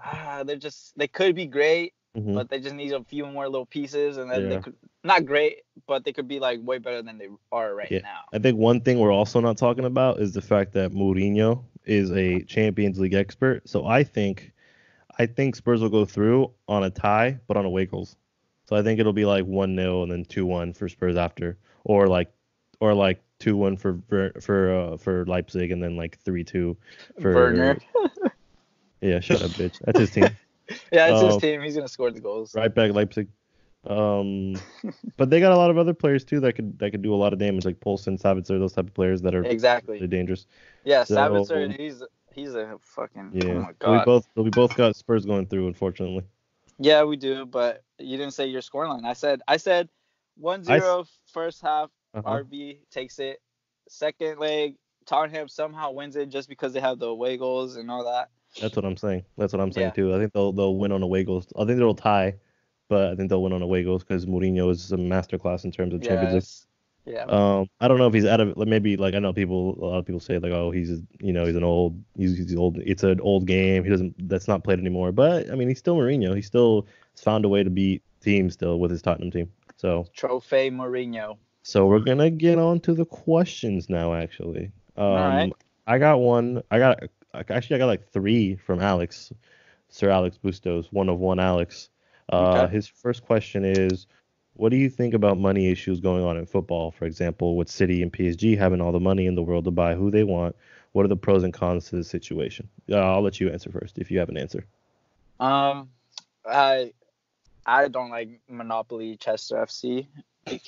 ah, they're just they could be great, Mhm. but they just need a few more little pieces, and then they could not great, but they could be like way better than they are right Yeah. now. I think one thing we're also not talking about is the fact that Mourinho is a Champions League expert. So I think I think Spurs will go through on a tie, but on a goals. So I think it'll be like one 0 and then two one for Spurs after, or like or like two one for for for, uh, for Leipzig and then like three two for Werner. Yeah, shut up, bitch. That's his team. Yeah, it's Oh. his team. He's gonna score the goals. right back Leipzig. Um, but they got a lot of other players too that could that could do a lot of damage, like Poulsen, Sabitzer, those type of players that are really Exactly. dangerous. Yeah, So- Sabitzer, he's he's a fucking. Yeah, Oh we god. both we both got Spurs going through, unfortunately. Yeah, we do, but you didn't say your scoreline. I said I said 1-0 first half. Uh-huh. RB takes it. Second leg, Tottenham somehow wins it just because they have the away goals and all that. That's what I'm saying. That's what I'm saying Yeah. too. I think they'll they'll win on away goals. I think they'll tie, but I think they'll win on away goals because Mourinho is a masterclass in terms of Champions League. Yeah. Um, I don't know if he's out of like, maybe like I know people a lot of people say like oh he's you know he's an old he's, he's old it's an old game he doesn't that's not played anymore but I mean he's still Mourinho he still has found a way to beat teams still with his Tottenham team so Trophy Mourinho. so we're gonna get on to the questions now actually um Alright. I got one I got actually I got like three from Alex Sir Alex Bustos one of one Alex uh Okay. his first question is what do you think about money issues going on in football? For example, with City and PSG having all the money in the world to buy who they want, what are the pros and cons to the situation? Uh, I'll let you answer first if you have an answer. Um, I I don't like Monopoly Chester FC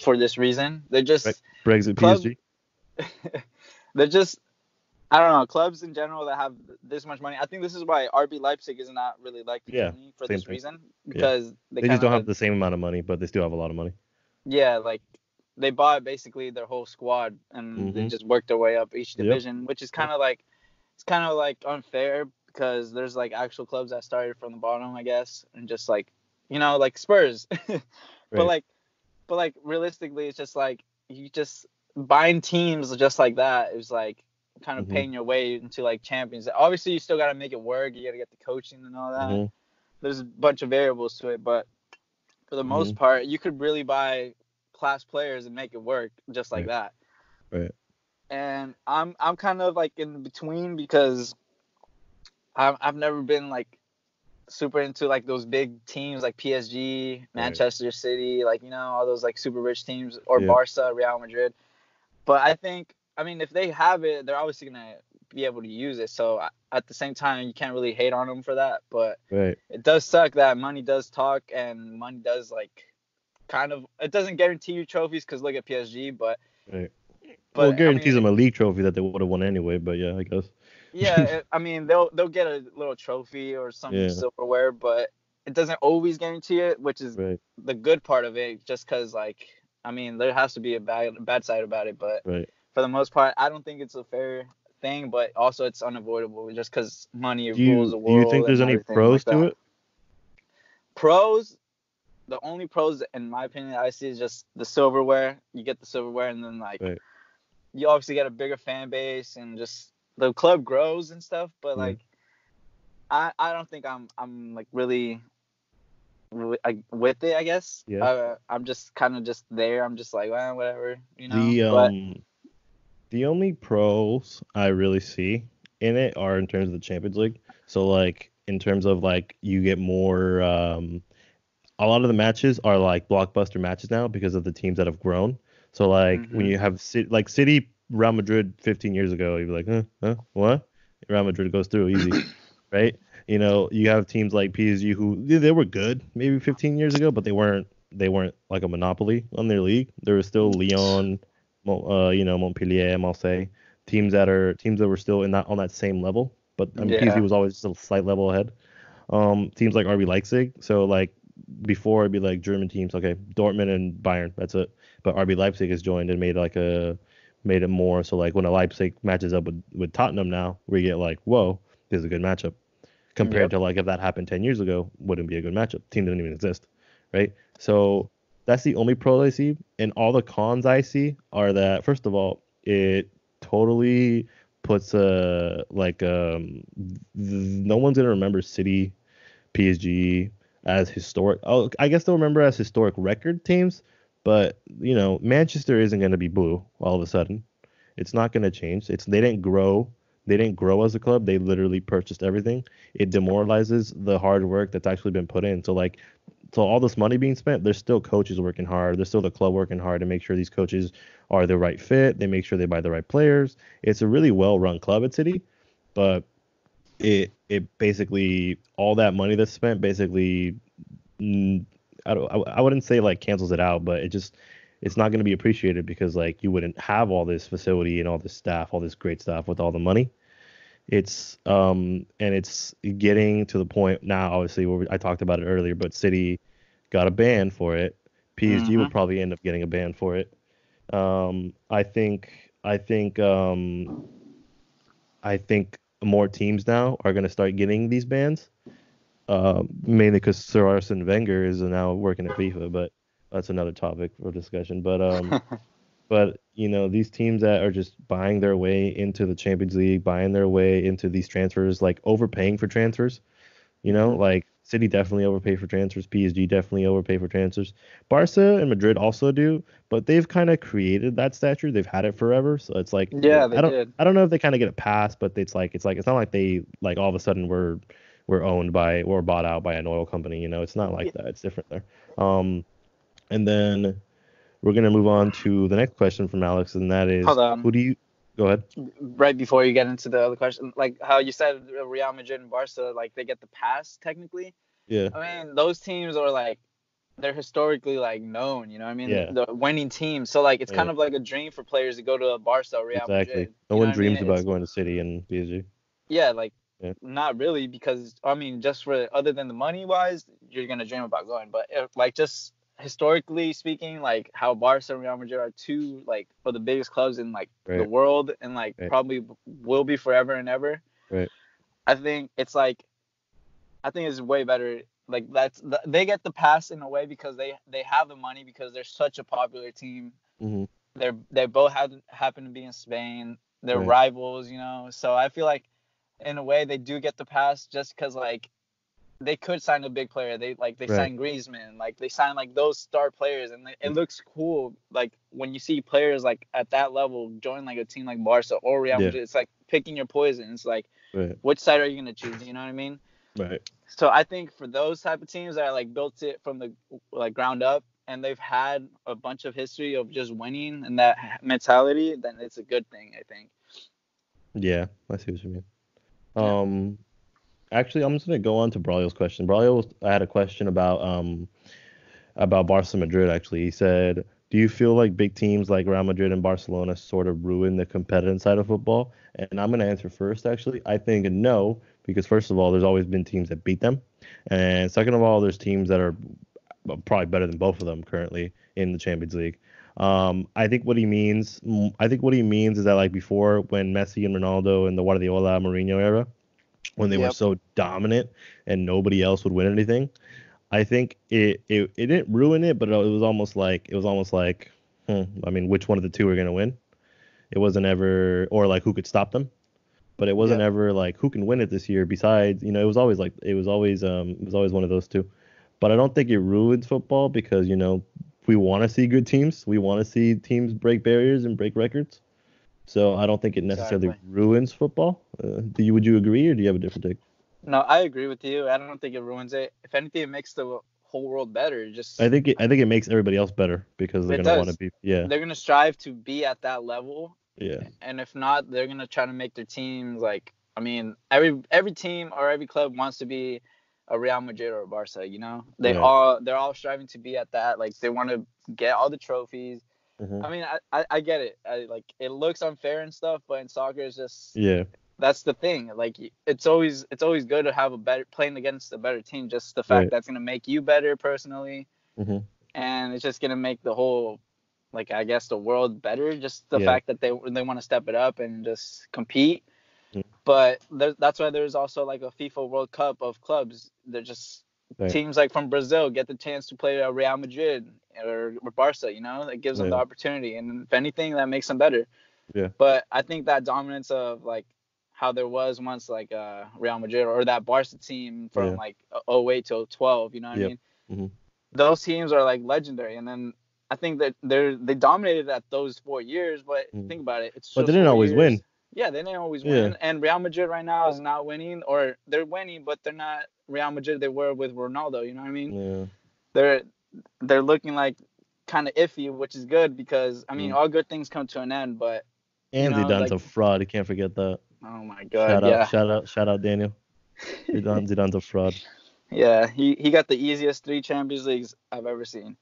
for this reason. They're just. Brexit Club- PSG. they're just I don't know clubs in general that have this much money. I think this is why RB Leipzig is not really liked in Yeah, for this thing. reason because they, They just don't have the same amount of money, but they still have a lot of money. yeah like they bought basically their whole squad and they Mhm. just worked their way up each Yep. division, which is kind of like it's kind of like unfair because there's like actual clubs that started from the bottom, I guess, and just like you know like Spurs, but Right. like but like realistically, it's just like you just buying teams just like that. that is like kind of Mhm. paying your way into like champions. Obviously, you still got to make it work. You got to get the coaching and all that. Mhm. There's a bunch of variables to it, but for the most Mm-hmm. part, you could really buy class players and make it work just like that. Right. And I'm I'm kind of like in between because I've I've never been like super into like those big teams like PSG, Manchester City, like you know all those like super rich teams or Yeah. Barca, Real Madrid. But I think I mean if they have it, they're obviously gonna be able to use it. So at the same time, you can't really hate on them for that. But Right. it does suck that money does talk and money does like kind of it doesn't guarantee you trophies because look at PSG, but Right. but well, it guarantees mean, them a league trophy that they would have won anyway. But yeah, I guess. yeah, I mean they'll they'll get a little trophy or some Yeah. silverware, but it doesn't always guarantee it, which is Right. the good part of it. Just because like I mean there has to be a bad bad side about it, but Right. For the most part, I don't think it's a fair thing, but also it's unavoidable just because money Do you rules the do you think there's any pros like to it? Pros, the only pros in my opinion I see is just the silverware. You get the silverware, and then like Right. you obviously get a bigger fan base, and just the club grows and stuff. But Mhm. like, I I don't think I'm I'm like really like, with it. I guess. Yeah. Uh, I'm just kind of just there. I'm just like, well, whatever, you know. The but um, the only pros I really see in it are in terms of the Champions League. So like in terms of like you get more um, a lot of the matches are like blockbuster matches now because of the teams that have grown. So like when Mhm. you have City, like City, Real Madrid 15 years ago, you'd be like, huh, huh, what? Real Madrid goes through easy, right? You know, you have teams like PSG who they were good maybe 15 years ago, but they weren't they weren't like a monopoly on their league. There was still Lyon, Mo- uh, you know, Montpellier, Marseille, teams that are teams that were still in that on that same level. But I mean, Yeah. PSG was always just a slight level ahead. Um, teams like RB Leipzig. So like before it'd be like German teams, okay, Dortmund and Bayern, that's it. But RB Leipzig has joined and made like a made it more. So like when a Leipzig matches up with with Tottenham now, we get like whoa, this is a good matchup. Compared Yep. to like if that happened ten years ago, wouldn't be a good matchup. Team didn't even exist, right? So that's the only pro I see, and all the cons I see are that first of all, it totally puts a like um th- no one's gonna remember City, PSG as historic. Oh, I guess they'll remember as historic record teams, but you know Manchester isn't gonna be blue all of a sudden. It's not gonna change. It's they didn't grow. They didn't grow as a club. They literally purchased everything. It demoralizes the hard work that's actually been put in. So like so all this money being spent, there's still coaches working hard. There's still the club working hard to make sure these coaches are the right fit. They make sure they buy the right players. It's a really well run club at City, but it it basically all that money that's spent basically I don't I, I wouldn't say like cancels it out, but it just it's not going to be appreciated because like you wouldn't have all this facility and all this staff, all this great stuff with all the money. It's um and it's getting to the point now. Obviously, where we, I talked about it earlier, but City got a ban for it. PSG would Mhm. probably end up getting a ban for it. Um, I think I think um, I think more teams now are going to start getting these bans. Uh, mainly because Sir Arsene Wenger is now working at FIFA, but that's another topic for discussion. But um, but you know these teams that are just buying their way into the Champions League, buying their way into these transfers, like overpaying for transfers. You know, like City definitely overpay for transfers, PSG definitely overpay for transfers. Barca and Madrid also do, but they've kind of created that stature. They've had it forever, so it's like Yeah, they I don't did. I don't know if they kind of get a pass, but it's like it's like it's not like they like all of a sudden were were owned by or bought out by an oil company. You know, it's not like that. It's different there. Um, and then we're gonna move on to the next question from Alex, and that is, who do you? Go ahead. right before you get into the other question, like how you said uh, Real Madrid and Barca, like they get the pass technically. Yeah. I mean, those teams are like they're historically like known, you know what I mean? Yeah. The winning team. So like it's kind of like a dream for players to go to Barca or Real Exactly. Madrid. No one what I mean? dreams about It's- going to City and PSG. Yeah, like Yeah. not really because I mean just for other than the money wise, you're gonna dream about going. But if, like just historically speaking, like how Barca and Real Madrid are two like for the biggest clubs in like the world and like Right. probably will be forever and ever. Right. I think it's like I think it's way better. Like that's th- they get the pass in a way because they they have the money because they're such a popular team. hmm They're they both have happen to be in Spain. They're Right. rivals, you know. So I feel like in a way they do get the pass just because like they could sign a big player. They like they Right. sign Griezmann, like they sign like those star players, and it, it looks cool. Like when you see players like at that level join like a team like Barca or Real Yeah. Madrid, it's like picking your poison. It's like Right. which side are you gonna choose? You know what I mean? Right. So I think for those type of teams that like built it from the like ground up and they've had a bunch of history of just winning and that mentality, then it's a good thing. I think. Yeah, I see what you mean. Um, actually, I'm just gonna go on to Braulio's question. Braulio, I had a question about um about Barca Madrid. Actually, he said, "Do you feel like big teams like Real Madrid and Barcelona sort of ruin the competitive side of football?" And I'm gonna answer first. Actually, I think no, because first of all, there's always been teams that beat them, and second of all, there's teams that are probably better than both of them currently in the Champions League. Um, I think what he means, I think what he means is that like before, when Messi and Ronaldo and the Guardiola Mourinho era, when they were so dominant and nobody else would win anything, I think it, it it didn't ruin it, but it was almost like it was almost like, hmm, I mean, which one of the two are gonna win? It wasn't ever, or like who could stop them, but it wasn't Yeah. ever like who can win it this year. Besides, you know, it was always like it was always um it was always one of those two. But I don't think it ruins football because you know we want to see good teams. We want to see teams break barriers and break records. So I don't think it necessarily Exactly. ruins football. Uh, do you would you agree or do you have a different take? No, I agree with you. I don't think it ruins it. If anything, it makes the whole world better. Just I think it, I think it makes everybody else better because they're gonna want to be yeah they're gonna strive to be at that level yeah and if not, they're gonna try to make their teams like I mean, every every team or every club wants to be a Real Madrid or a Barca, you know? They Yeah. all they're all striving to be at that. Like they want to get all the trophies. Mhm. I mean, I, I, I get it. I, like it looks unfair and stuff, but in soccer, it's just yeah that's the thing. Like it's always it's always good to have a better playing against a better team. Just the fact Right. that's gonna make you better personally, hmm and it's just gonna make the whole like I guess the world better. Just the Yeah. fact that they they want to step it up and just compete. Mhm. but there, that's why there's also like a FIFA World Cup of clubs. They're just Right. teams like from Brazil get the chance to play at Real Madrid or, or Barca. You know, that gives them the opportunity, and if anything, that makes them better. Yeah. But I think that dominance of like how there was once like uh Real Madrid or that Barca team from Yeah. like 08 to 12. You know what Yep. I mean? Mhm. Those teams are like legendary, and then. I think that they're they dominated at those four years, but Mm. think about it. It's But they didn't always years. win. Yeah, they didn't always Yeah. win. And Real Madrid right now is not winning, or they're winning, but they're not Real Madrid they were with Ronaldo. You know what I mean? Yeah. They're they're looking like kind of iffy, which is good because I mean Mm. all good things come to an end. But And know, Zidane's a fraud. You can't forget that. oh my god, shout yeah, out, shout out, shout out, Daniel. Zidane, Zidane's a fraud. yeah, he he got the easiest three Champions Leagues I've ever seen.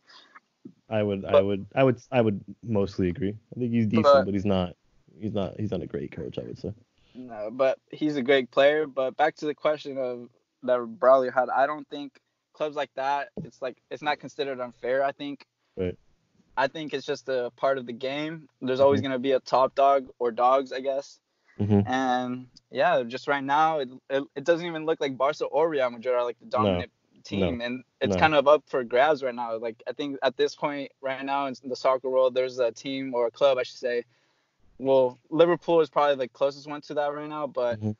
I would, I would, I would, I would mostly agree. I think he's decent, But- but he's not, he's not, he's not a great coach. I would say. No, but he's a great player. But back to the question of that Braulio had, I don't think clubs like that. It's like it's not considered unfair. I think. Right. I think it's just a part of the game. There's always Mhm. gonna be a top dog or dogs, I guess. hmm And yeah, just right now, it, it, it doesn't even look like Barca or Real Madrid are like the dominant team, and it's No. kind of up for grabs right now. Like I think at this point right now in the soccer world, there's a team or a club, I should say. Well, Liverpool is probably the closest one to that right now, but Mhm.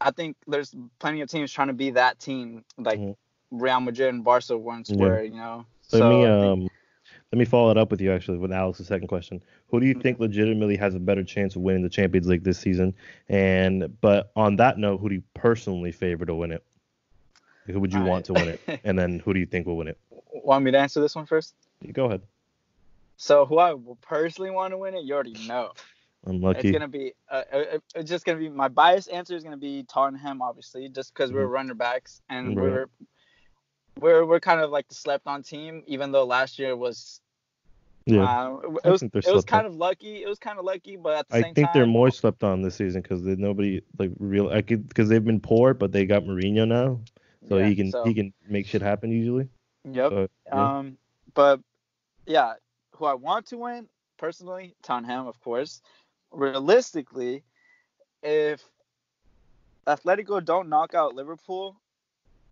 I think there's plenty of teams trying to be that team, like Mhm. Real Madrid and Barca once Yeah. were, you know. So, let me, think- um, let me follow it up with you actually with Alex's second question. Who do you think legitimately has a better chance of winning the Champions League this season? And but on that note, who do you personally favor to win it? Who would you want to win it? And then who do you think will win it? want me to answer this one first? Go ahead. So who I will personally want to win it, you already know. Unlucky. It's gonna be uh, uh, it's just gonna be my biased answer is gonna be Tottenham, obviously, just because we're Mhm. runner backs and Right. we're we're we're kind of like the slept on team, even though last year was yeah. uh, it was it was kind on. of lucky. It was kind of lucky, but at the same time. I same think time, they're more slept on this season because nobody like real. I could because they've been poor, but they got Mourinho now, so yeah, he can so- he can make shit happen usually. Yep. So, yeah. Um, but yeah, who I want to win personally, Tottenham, of course. Realistically, if Atletico don't knock out Liverpool,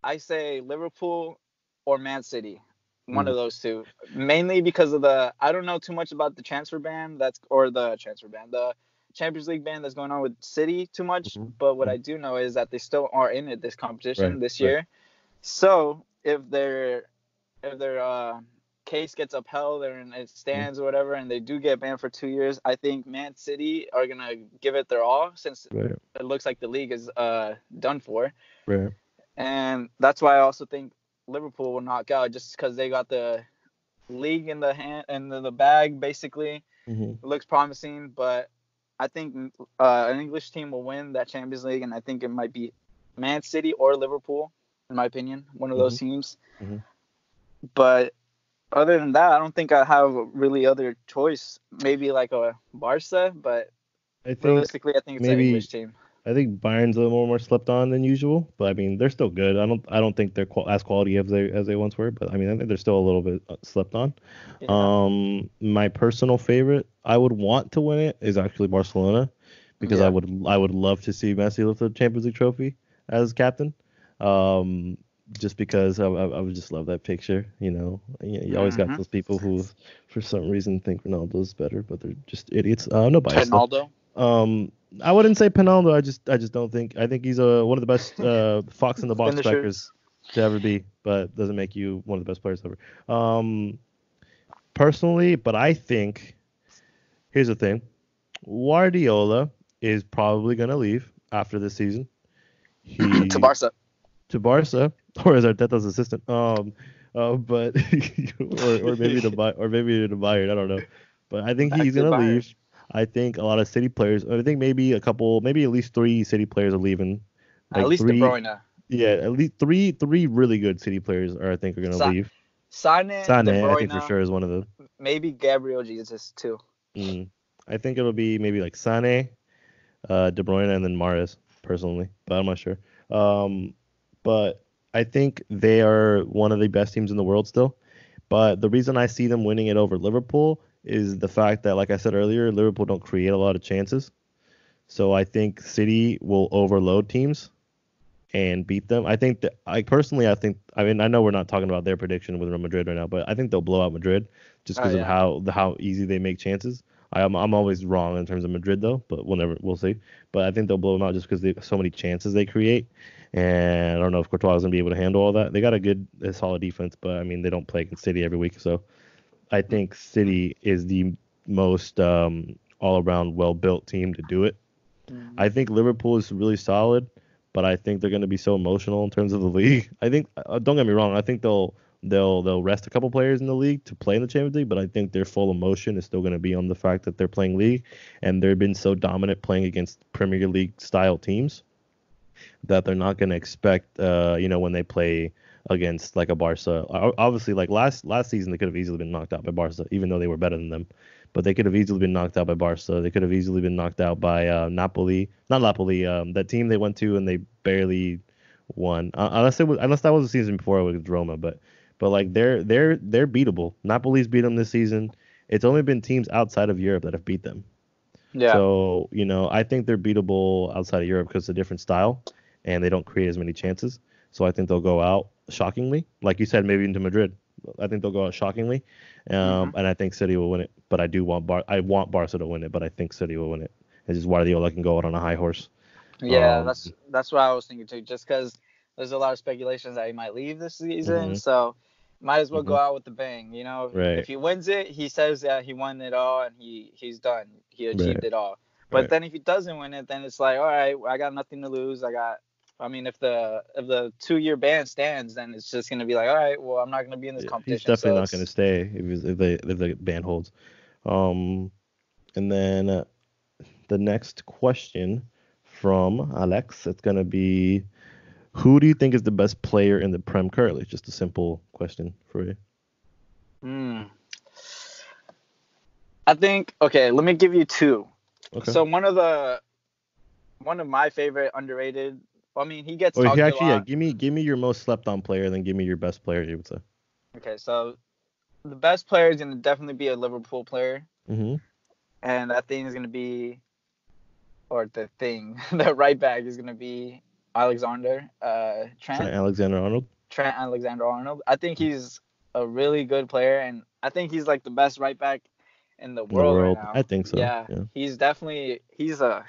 I say Liverpool or Man City, one Mm. of those two. Mainly because of the I don't know too much about the transfer ban that's or the transfer ban, the Champions League ban that's going on with City too much. Mhm. But what I do know is that they still are in it this competition Right, this right. year. So if they're if their uh, case gets upheld and it stands or whatever, and they do get banned for two years, I think Man City are gonna give it their all since right, it looks like the league is uh, done for, right. and that's why I also think Liverpool will knock out just because they got the league in the hand and the, the bag basically. hmm It looks promising, but I think uh, an English team will win that Champions League, and I think it might be Man City or Liverpool, in my opinion, one of those teams. Mhm. But other than that, I don't think I have really other choice. Maybe like a Barca, but I think realistically, I think it's maybe- an English team. I think Bayern's a little more slept on than usual, but I mean they're still good. I don't I don't think they're qual- as quality as they as they once were, but I mean I think they're still a little bit uh, slept on. Yeah. Um, my personal favorite, I would want to win it, is actually Barcelona, because I would I would love to see Messi lift the Champions League trophy as captain. Um, just because I, I, I would just love that picture. You know, you, you always got Mhm. those people who, for some reason, think Ronaldo's better, but they're just idiots. Uh, no bias. Ronaldo. Um, I wouldn't say Penaldo. I just I just don't think I think he's a one of the best uh, fox in the box strikers to ever be, but doesn't make you one of the best players ever. Um, personally, but I think here's the thing: Guardiola is probably gonna leave after this season. He, to Barca. to Barca or as Arteta's assistant. Um, uh, but or, or maybe to buy or maybe to Bayern. I don't know. But I think Back he's to gonna Bayern. leave. I think a lot of City players. I think maybe a couple, maybe at least three City players are leaving. At least three, De Bruyne. Yeah, at least three three really good City players are I think are gonna Sa- leave. De Bruyne, I think for sure is one of them. maybe Gabriel Jesus too. Mm. I think it'll be maybe like Sane, uh, De Bruyne, and then Mahrez personally, but I'm not sure. Um, but I think they are one of the best teams in the world still. But the reason I see them winning it over Liverpool is the fact that, like I said earlier, Liverpool don't create a lot of chances. So I think City will overload teams and beat them. I think that I personally I think I mean I know we're not talking about their prediction with Real Madrid right now, but I think they'll blow out Madrid just Oh, because yeah. of how the how easy they make chances. I am I'm always wrong in terms of Madrid though, but we'll never we'll see. But I think they'll blow them out just because they so many chances they create. And I don't know if Courtois is gonna be able to handle all that. They got a good, a solid defense, but I mean they don't play against City every week, so I think City is the most um, all around well built team to do it. I think Liverpool is really solid, but I think they're going to be so emotional in terms of the league. I think uh, don't get me wrong, I think they'll they'll they'll rest a couple players in the league to play in the Champions League, but I think their full emotion is still going to be on the fact that they're playing league and they've been so dominant playing against Premier League style teams that they're not going to expect uh you know when they play against like a Barca. Obviously like last last season they could have easily been knocked out by Barca even though they were better than them but they could have easily been knocked out by Barca. They could have easily been knocked out by uh, Napoli. Not Napoli. Um, that team they went to and they barely won. Uh, unless it was, unless that was the season before with Roma. But but like they're they're they're beatable. Napoli's beat them this season. It's only been teams outside of Europe that have beat them. Yeah. So you know I think they're beatable outside of Europe because it's a different style and they don't create as many chances. So I think they'll go out shockingly, like you said, maybe into Madrid. I think they'll go out shockingly, um, and I think City will win it. But I do want Bar. I want Barca to win it, but I think City will win it. This is It's just Guardiola can go out on a high horse. Yeah, Um, that's that's what I was thinking too. Just because there's a lot of speculations that he might leave this season, Mhm. so might as well go Mhm. out with the bang. You know, Right. if he wins it, he says that he won it all and he he's done. He achieved Right. it all. But Right. then if he doesn't win it, then it's like, all right, I got nothing to lose. I got. I mean, if the if the two year ban stands, then it's just gonna be like, all right, well, I'm not gonna be in this competition. He's definitely so not it's- to stay if, if the if the ban holds. Um, and then uh, the next question from Alex, it's going to be, who do you think is the best player in the Prem currently? Just a simple question for you. Hmm. I think okay. Let me give you two. Okay. So one of the one of my favorite underrated. I mean, he gets or talked he a actually, yeah, give me give me your most slept on player, then give me your best player. You would say. Okay, so the best player is gonna definitely be a Liverpool player, Mm-hmm. and that thing is gonna be, or the thing, the right back is gonna be Alexander uh, Trent. Trent Alexander Arnold. Trent Alexander Arnold. I think he's a really good player, and I think he's like the best right back in the In the world, world, right now. I think so. Yeah, yeah. he's definitely he's a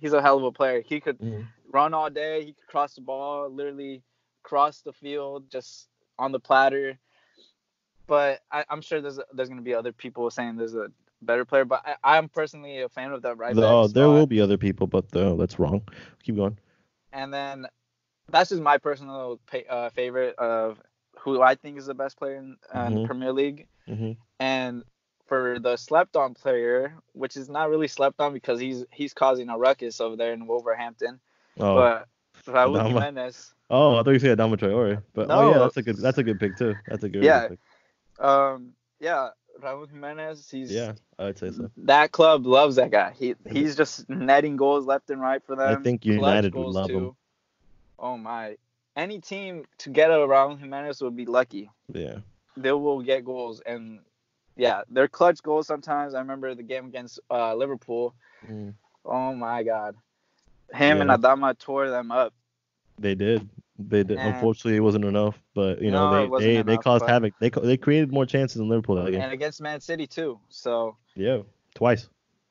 he's a hell of a player. He could Mhm. run all day. He could cross the ball, literally cross the field just on the platter. But I, I'm sure there's there's gonna be other people saying there's a better player. But I, I'm personally a fan of that right The- back oh, there will be other people, but uh, that's wrong. Keep going. And then that's just my personal pa- uh, favorite of who I think is the best player in, uh, in the. Premier League. hmm And for the slept on player, which is not really slept on because he's he's causing a ruckus over there in Wolverhampton, Oh, but Raul Adama. Jimenez, oh, I thought you said Adama Traore, but oh yeah, that's a good that's a good pick too. That's a good. Yeah. pick. um, yeah, Raul Jimenez, he's Yeah, I would say so. that club loves that guy. He he's just netting goals left and right for them. I think United would love too. him. Oh my! Any team to get a Raul Jimenez would be lucky. Yeah. They will get goals, and yeah, they're clutch goals sometimes. I remember the game against uh, Liverpool. Mm. Oh my God, him Yeah. and Adama tore them up. They did. They did. And- Unfortunately, it wasn't enough. But you No, know, they they, they caused havoc. They they created more chances than Liverpool that game. And against Man City too. So Yeah, twice.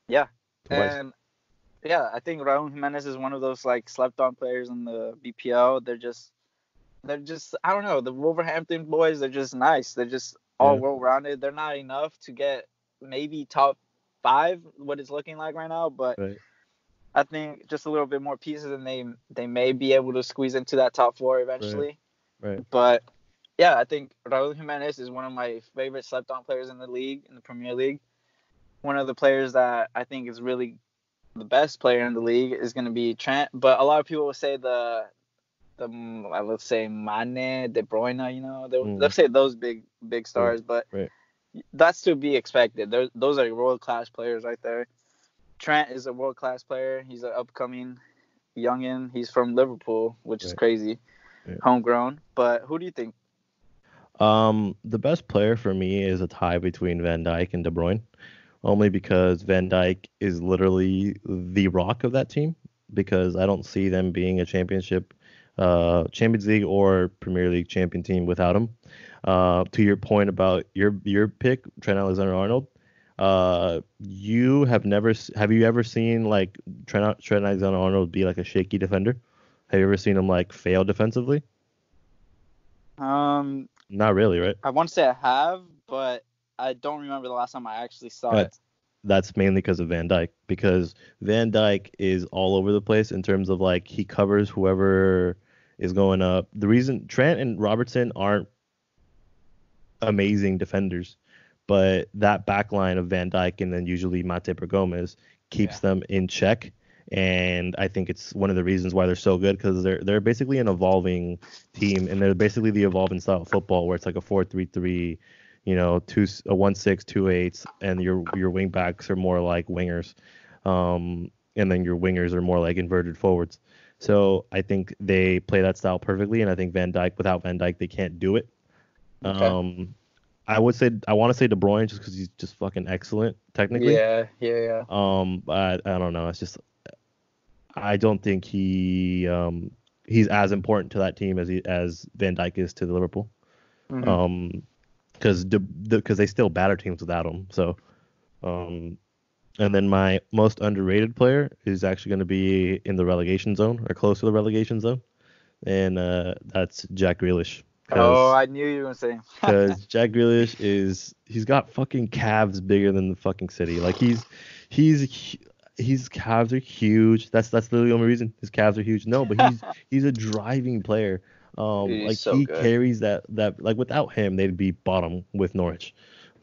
Yeah. Twice. And yeah, I think Raul Jimenez is one of those like slept on players in the BPL. They're just they're just I don't know, the Wolverhampton boys, they're just nice. They're just all Yeah. well rounded. They're not enough to get maybe top five, what it's looking like right now, but Right. I think just a little bit more pieces and they they may be able to squeeze into that top four eventually. Right. But yeah, I think Raul Jimenez is one of my favorite slept on players in the league, in the Premier League. One of the players that I think is really the best player in the league is going to be Trent. But a lot of people will say the, the let's say Mane, De Bruyne, you know, they'll, Mm. they'll say those big big stars, but right. that's to be expected. They're, those are world class players right there. Trent is a world class player. He's an upcoming youngin. He's from Liverpool, which is crazy, Yeah. homegrown. But who do you think? Um, the best player for me is a tie between Van Dijk and De Bruyne. only because Van Dijk is literally the rock of that team. Because I don't see them being a championship, uh, Champions League or Premier League champion team without him. Uh, to your point about your your pick, Trent Alexander-Arnold, uh, you have never have you ever seen like Trent, Trent Alexander-Arnold be like a shaky defender? Have you ever seen him like fail defensively? Um, Not really, right? I want to say I have, but I don't remember the last time I actually saw it. That's that's mainly because of Van Dijk. Because Van Dijk is all over the place in terms of like he covers whoever is going up. The reason Trent and Robertson aren't amazing defenders, but that back line of Van Dijk and then usually Mate Gomez keeps Yeah. them in check. And I think it's one of the reasons why they're so good because they're they're basically an evolving team and they're basically the evolving style of football where it's like a four three three, you know, two a one six two eights, and your your wing backs are more like wingers, um, and then your wingers are more like inverted forwards. So I think they play that style perfectly, and I think Van Dijk without Van Dijk they can't do it. Okay. Um, I would say I want to say De Bruyne just because he's just fucking excellent technically. Yeah, yeah, yeah. Um, but I don't know. It's just I don't think he um he's as important to that team as he as Van Dijk is to the Liverpool. Mhm. Um, because the because they still batter teams without him. So, um, and then my most underrated player is actually going to be in the relegation zone or close to the relegation zone, and uh, that's Jack Grealish. Oh, I knew you were gonna say. because Jack Grealish is he's got fucking calves bigger than the fucking city. Like he's he's his calves are huge. That's that's literally the only reason his calves are huge. No, but he's he's a driving player. Um, He's like so he good. carries that that like without him they'd be bottom with Norwich,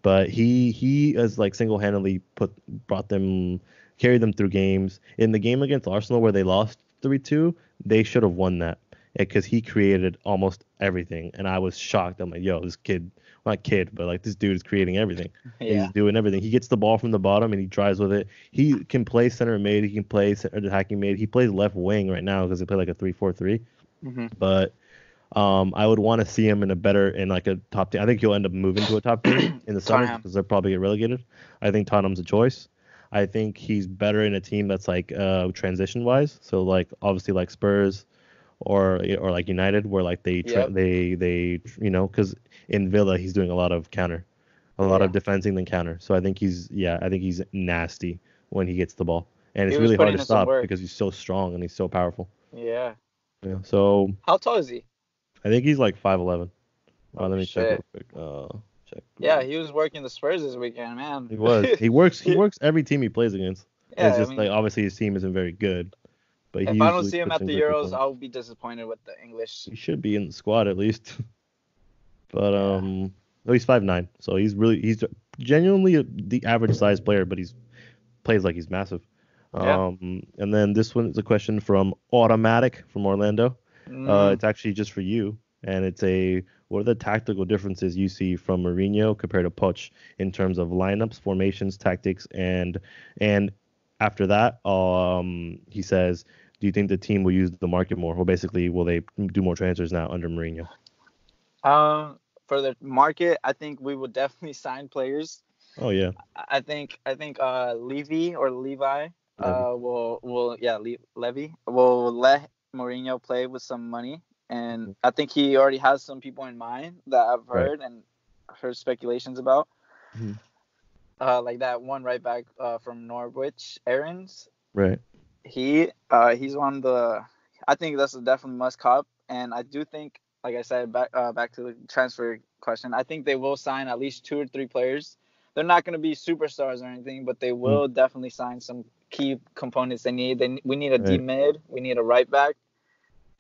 but he he has like single handedly put brought them carried them through games. In the game against Arsenal where they lost three two, they should have won that because he created almost everything, and I was shocked. I'm like, yo, this kid, well, not kid, but like this dude is creating everything. yeah. He's doing everything. He gets the ball from the bottom and he drives with it. He can play center mid. He can play center attacking mid. He plays left wing right now because they play like a three-four-three. Mhm. But um, I would want to see him in a better in like a top team. I think he'll end up moving to a top team in the summer because they'll probably get relegated. I think Tottenham's a choice. I think he's better in a team that's like uh, transition wise. So like obviously like Spurs or or like United where like they tra- Yep. they they you know because in Villa he's doing a lot of counter, a lot of Yeah. defending than counter. So I think he's yeah I think he's nasty when he gets the ball and it's He was really hard to stop because he's so strong and he's so powerful. Yeah. Yeah. So How tall is he? I think he's like five eleven. Uh, Oh, let me check shit. real quick. Uh, check. Yeah, he was working the Spurs this weekend, man. He was. He works. He works every team he plays against. yeah, it's just I mean, like obviously his team isn't very good, but if I don't see him at the Euros. I'll be disappointed with the English. he should be in the squad at least. but um, no, he's five nine, so he's really he's genuinely a, the average size player, but he's plays like he's massive. Yeah. Um, and then this one is a question from Automatic from Orlando. Uh, Mm, it's actually just for you, and it's a what are the tactical differences you see from Mourinho compared to Poch in terms of lineups, formations, tactics, and and after that, um, he says, do you think the team will use the market more? Well, basically, will they do more transfers now under Mourinho? um, for the market, I think we will definitely sign players. Oh yeah, I think I think uh Levy or Levi uh will will yeah Le- Levy will let Mourinho play with some money, and I think he already has some people in mind that I've Right. heard and heard speculations about. Mhm. Uh, like that one right back uh, from Norwich, Aarons. right. He uh he's on the. I think that's a definitely must cop, and I do think, like I said, back uh, back to the transfer question. I think they will sign at least two or three players. They're not going to be superstars or anything, but they will definitely sign some key components they need. They we need a D Right. mid, we need a right back,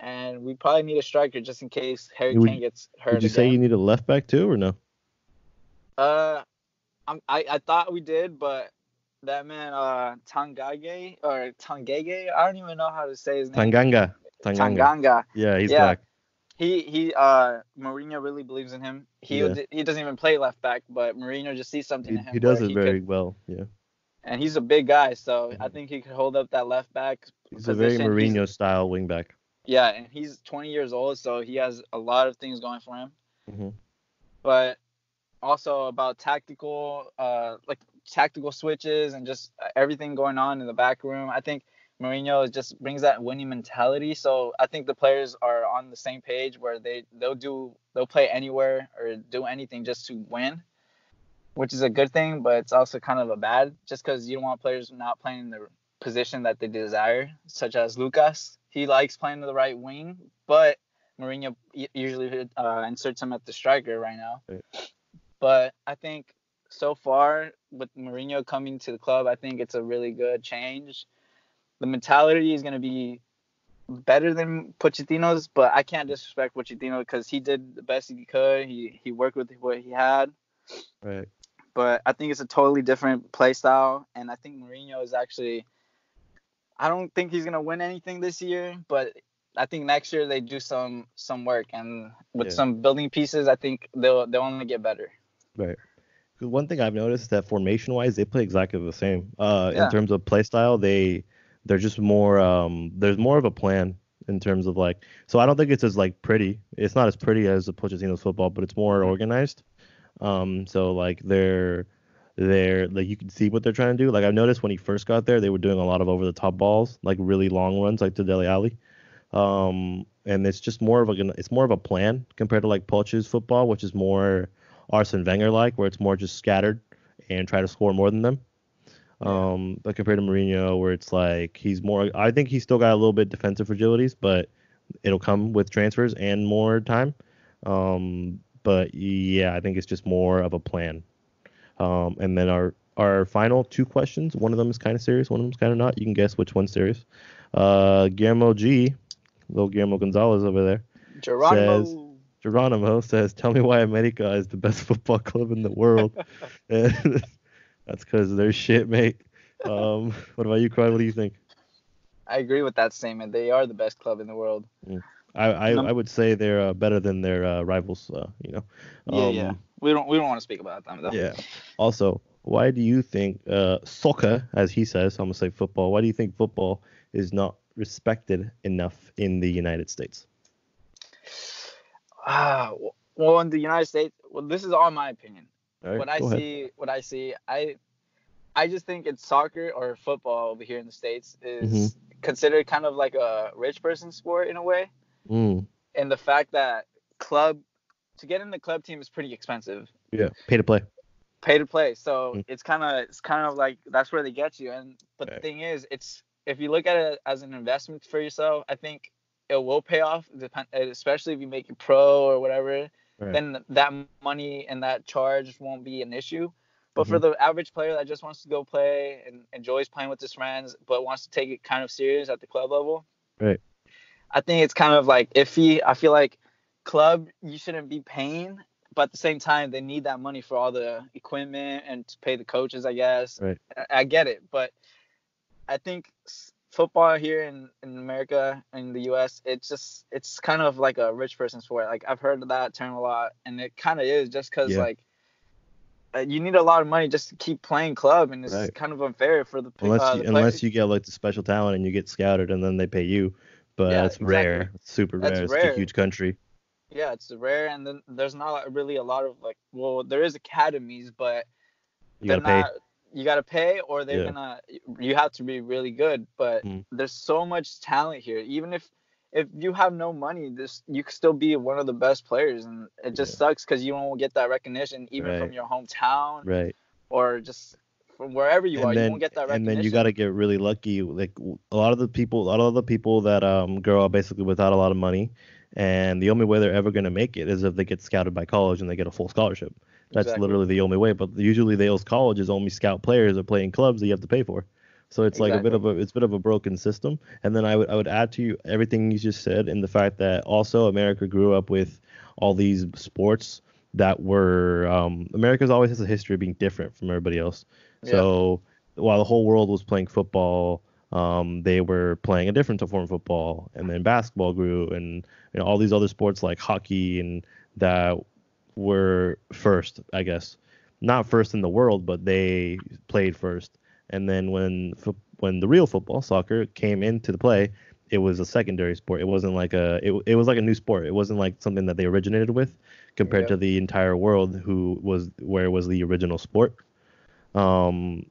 and we probably need a striker just in case Harry Would- Kane gets hurt Did you again. say you need a left back too, or no? Uh, I I thought we did, but that man uh Tangage or Tangege, I don't even know how to say his name. Tanganga. Tanganga. Tanganga. Yeah, he's Yeah. back. He he uh Mourinho really believes in him. He Yeah. he doesn't even play left back, but Mourinho just sees something He, in him. he does it very could- well. Yeah, and he's a big guy, so I think he could hold up that left back he's a very position. He's- Mourinho style wing back. Yeah, and he's 20 years old, so he has a lot of things going for him. Mhm. But also about tactical, uh, like tactical switches and just everything going on in the back room. I think Mourinho just brings that winning mentality. So I think the players are on the same page where they they'll do they'll play anywhere or do anything just to win, which is a good thing, but it's also kind of a bad just because you don't want players not playing in the position that they desire, such as Lucas. He likes playing to the right wing, but Mourinho usually uh, inserts him at the striker right now. But I think so far with Mourinho coming to the club, I think it's a really good change. The mentality is going to be better than Pochettino's, but I can't disrespect Pochettino because he did the best he could. He he worked with what he had. Right. But I think it's a totally different play style, and I think Mourinho is actually. I don't think he's gonna win anything this year, but I think next year they do some some work, and with Yeah. some building pieces, I think they'll they'll only get better. Right. 'Cause One thing I've noticed is that formation wise, they play exactly the same. Uh, Yeah. in terms of play style, they they're just more um there's more of a plan in terms of like so I don't think it's as like pretty. It's not as pretty as the Pochettino's football, but it's more organized. Um, so like they're they're like you can see what they're trying to do. Like I've noticed when he first got there, they were doing a lot of over the top balls, like really long runs, like to Dele Alli. Um, and it's just more of a it's more of a plan compared to like Poch's football, which is more Arsene Wenger like, where it's more just scattered and try to score more than them. Um, but compared to Mourinho, where it's like he's more, I think he's still got a little bit defensive fragilities, but it'll come with transfers and more time. Um, but yeah, I think it's just more of a plan. Um, and then our our final two questions. One of them is kind of serious. One of them is kind of not. You can guess which one's serious. Uh, Guillermo G, little Guillermo Gonzalez over there. Geronimo. Geronimo says, "Tell me why America is the best football club in the world." And That's because they're shit, mate. Um, what about you, Croy? What do you think? I agree with that statement. They are the best club in the world. I I, I would say they're uh, better than their uh, rivals. Uh, you know. Yeah, Um, yeah. We don't we don't want to speak about them though. Yeah. Also, why do you think uh, soccer, as he says, I'm gonna say football? Why do you think football is not respected enough in the United States? Ah, well, in the United States, well, this is all my opinion. All right, what I ahead. see, what I see, I, I just think it's soccer or football over here in the states is Mm-hmm. considered kind of like a rich person sport in a way, Mm, and the fact that club to get in the club team is pretty expensive, yeah, pay to play. pay to play. So Mm. it's kind of it's kind of like that's where they get you. And but Right. the thing is, it's if you look at it as an investment for yourself, I think it will pay off. Depend, especially if you make it pro or whatever. Right. then that money and that charge won't be an issue. But for Mm-hmm. the average player that just wants to go play and enjoys playing with his friends, but wants to take it kind of serious at the club level, Right. I think it's kind of like iffy. I feel like club you shouldn't be paying, but at the same time they need that money for all the equipment and to pay the coaches. I guess. Right. I, I get it, but I think football here in, in America in the US it's just it's kind of like a rich person sport like I've heard that term a lot and it kind of is just because Yeah. like uh, you need a lot of money just to keep playing club and it's Right. kind of unfair for the Unless uh, you, the unless you get like the special talent and you get scouted and then they pay you, but Yeah, that's exactly. rare. It's super That's rare. It's rare. a huge country. yeah it's rare and then there's not really a lot of like well there is academies but You they're gotta pay. You gotta pay or they're Yeah. gonna you have to be really good but Mm. there's so much talent here even if if you have no money this you could still be one of the best players and it just Yeah. sucks because you won't get that recognition even from your hometown Right. or just from wherever you are and you then won't get that recognition. and then you got to get really lucky. Like a lot of the people, a lot of the people that um grow up basically without a lot of money, and the only way they're ever gonna make it is if they get scouted by college and they get a full scholarship. That's Exactly. literally the only way. But usually those colleges only scout players that play in clubs that you have to pay for. So it's like a bit of a it's a bit of a broken system. And then I would I would add to you everything you just said in the fact that also America grew up with all these sports that were um, America's always has a history of being different from everybody else. So while the whole world was playing football, um, they were playing a different form of football, and then basketball grew, and you know all these other sports like hockey and that were first, I guess, not first in the world, but they played first. And then when when the real football, soccer, came into the play, it was a secondary sport. It wasn't like a it, it was like a new sport. It wasn't like something that they originated with compared to the entire world who was where it was the original sport. Um,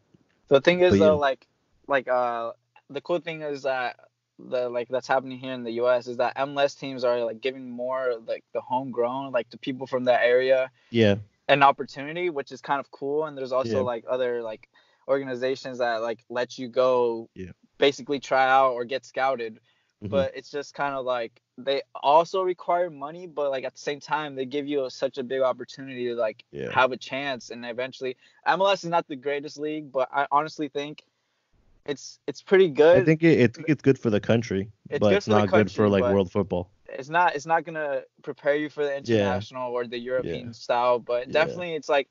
The thing is But though, yeah. like, like uh, the cool thing is that the like that's happening here in the U.S. is that MLS teams are like giving more like the homegrown, like the people from that area, yeah, an opportunity, which is kind of cool. And there's also Yeah. like other like organizations that like let you go, Yeah. basically try out or get scouted. Mhm. But it's just kind of like they also require money, but like at the same time they give you such a big opportunity to like Yeah. have a chance. And eventually, MLS is not the greatest league, but I honestly think it's it's pretty good. I think it, it it's good for the country, It's but it's not good for like world football. it's not it's not gonna prepare you for the international or the European style, but Yeah. definitely it's like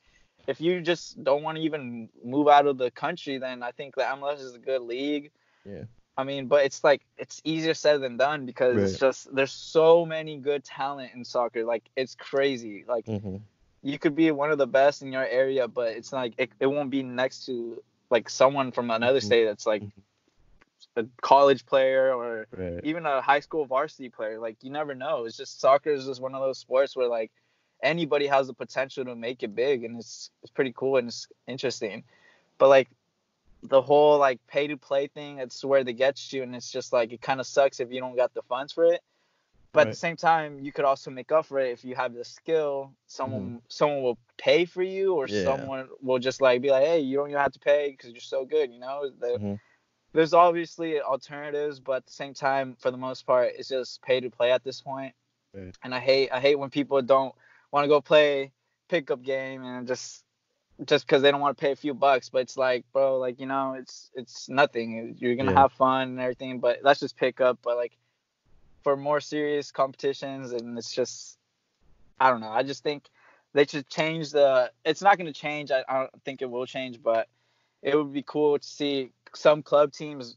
if you just don't want to even move out of the country, then I think the MLS is a good league. Yeah. I mean, but it's like it's easier said than done because it's just there's so many good talent in soccer. Like it's crazy. Like hmm you could be one of the best in your area, but it's like it, it won't be next to like someone from another Mhm. state that's like Mhm. a college player or Right. even a high school varsity player. Like you never know. It's just soccer is just one of those sports where like anybody has the potential to make it big, and it's it's pretty cool and it's interesting. But like the whole like pay to play thing, it's where they get you, and it's just like it kind of sucks if you don't got the funds for it. But at the same time, you could also make up for it if you have the skill. Someone someone will pay for you, or Yeah. someone will just like be like, hey, you don't even have to pay because you're so good. You know, the, Mhm. there's obviously alternatives, but at the same time, for the most part, it's just pay to play at this point. Right. And I hate I hate when people don't want to go play pickup game and just just because they don't want to pay a few bucks. But it's like, bro, like you know, it's it's nothing. You're gonna Yeah. have fun and everything, but that's just pickup. But like for more serious competitions, and it's just I don't know. I just think they should change the. It's not gonna change. I, I don't think it will change, but it would be cool to see some club teams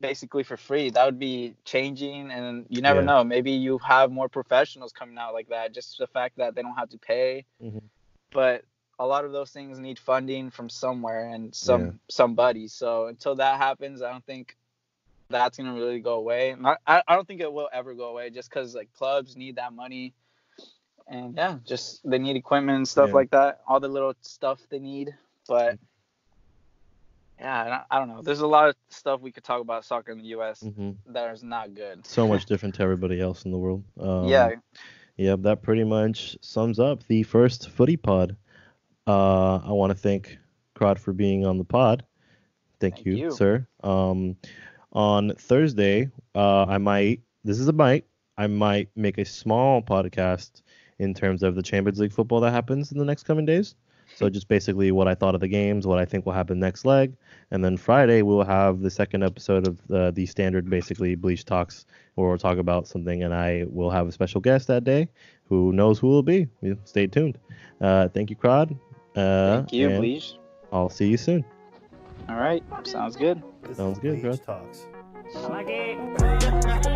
basically for free. That would be changing, and you never Yeah. know. Maybe you have more professionals coming out like that. Just the fact that they don't have to pay, Mhm. but a lot of those things need funding from somewhere and some Yeah. somebody. So until that happens, I don't think that's gonna really go away. I, I don't think it will ever go away, just because like clubs need that money. And yeah, just they need equipment and stuff Yeah. like that, all the little stuff they need. But yeah, I, I don't know. There's a lot of stuff we could talk about soccer in the U.S. hmm that is not good. So much different to everybody else in the world. Um, yeah, Yep, that pretty much sums up the first footy pod. Uh, I want to thank Crod for being on the pod. Thank, Thank you, you. sir. Um, on Thursday, uh, I might. This is a might. I might make a small podcast in terms of the Champions League football that happens in the next coming days. So just basically what I thought of the games, what I think will happen next leg, and then Friday we'll have the second episode of the, the standard basically Bleje Talks, where we'll talk about something, and I will have a special guest that day. Who knows who will be? Stay tuned. Uh, thank you, Crod. Uh, thank you, Bleje. I'll see you soon. All right, sounds good. Sounds good, Bleje bro. Talks. I like it.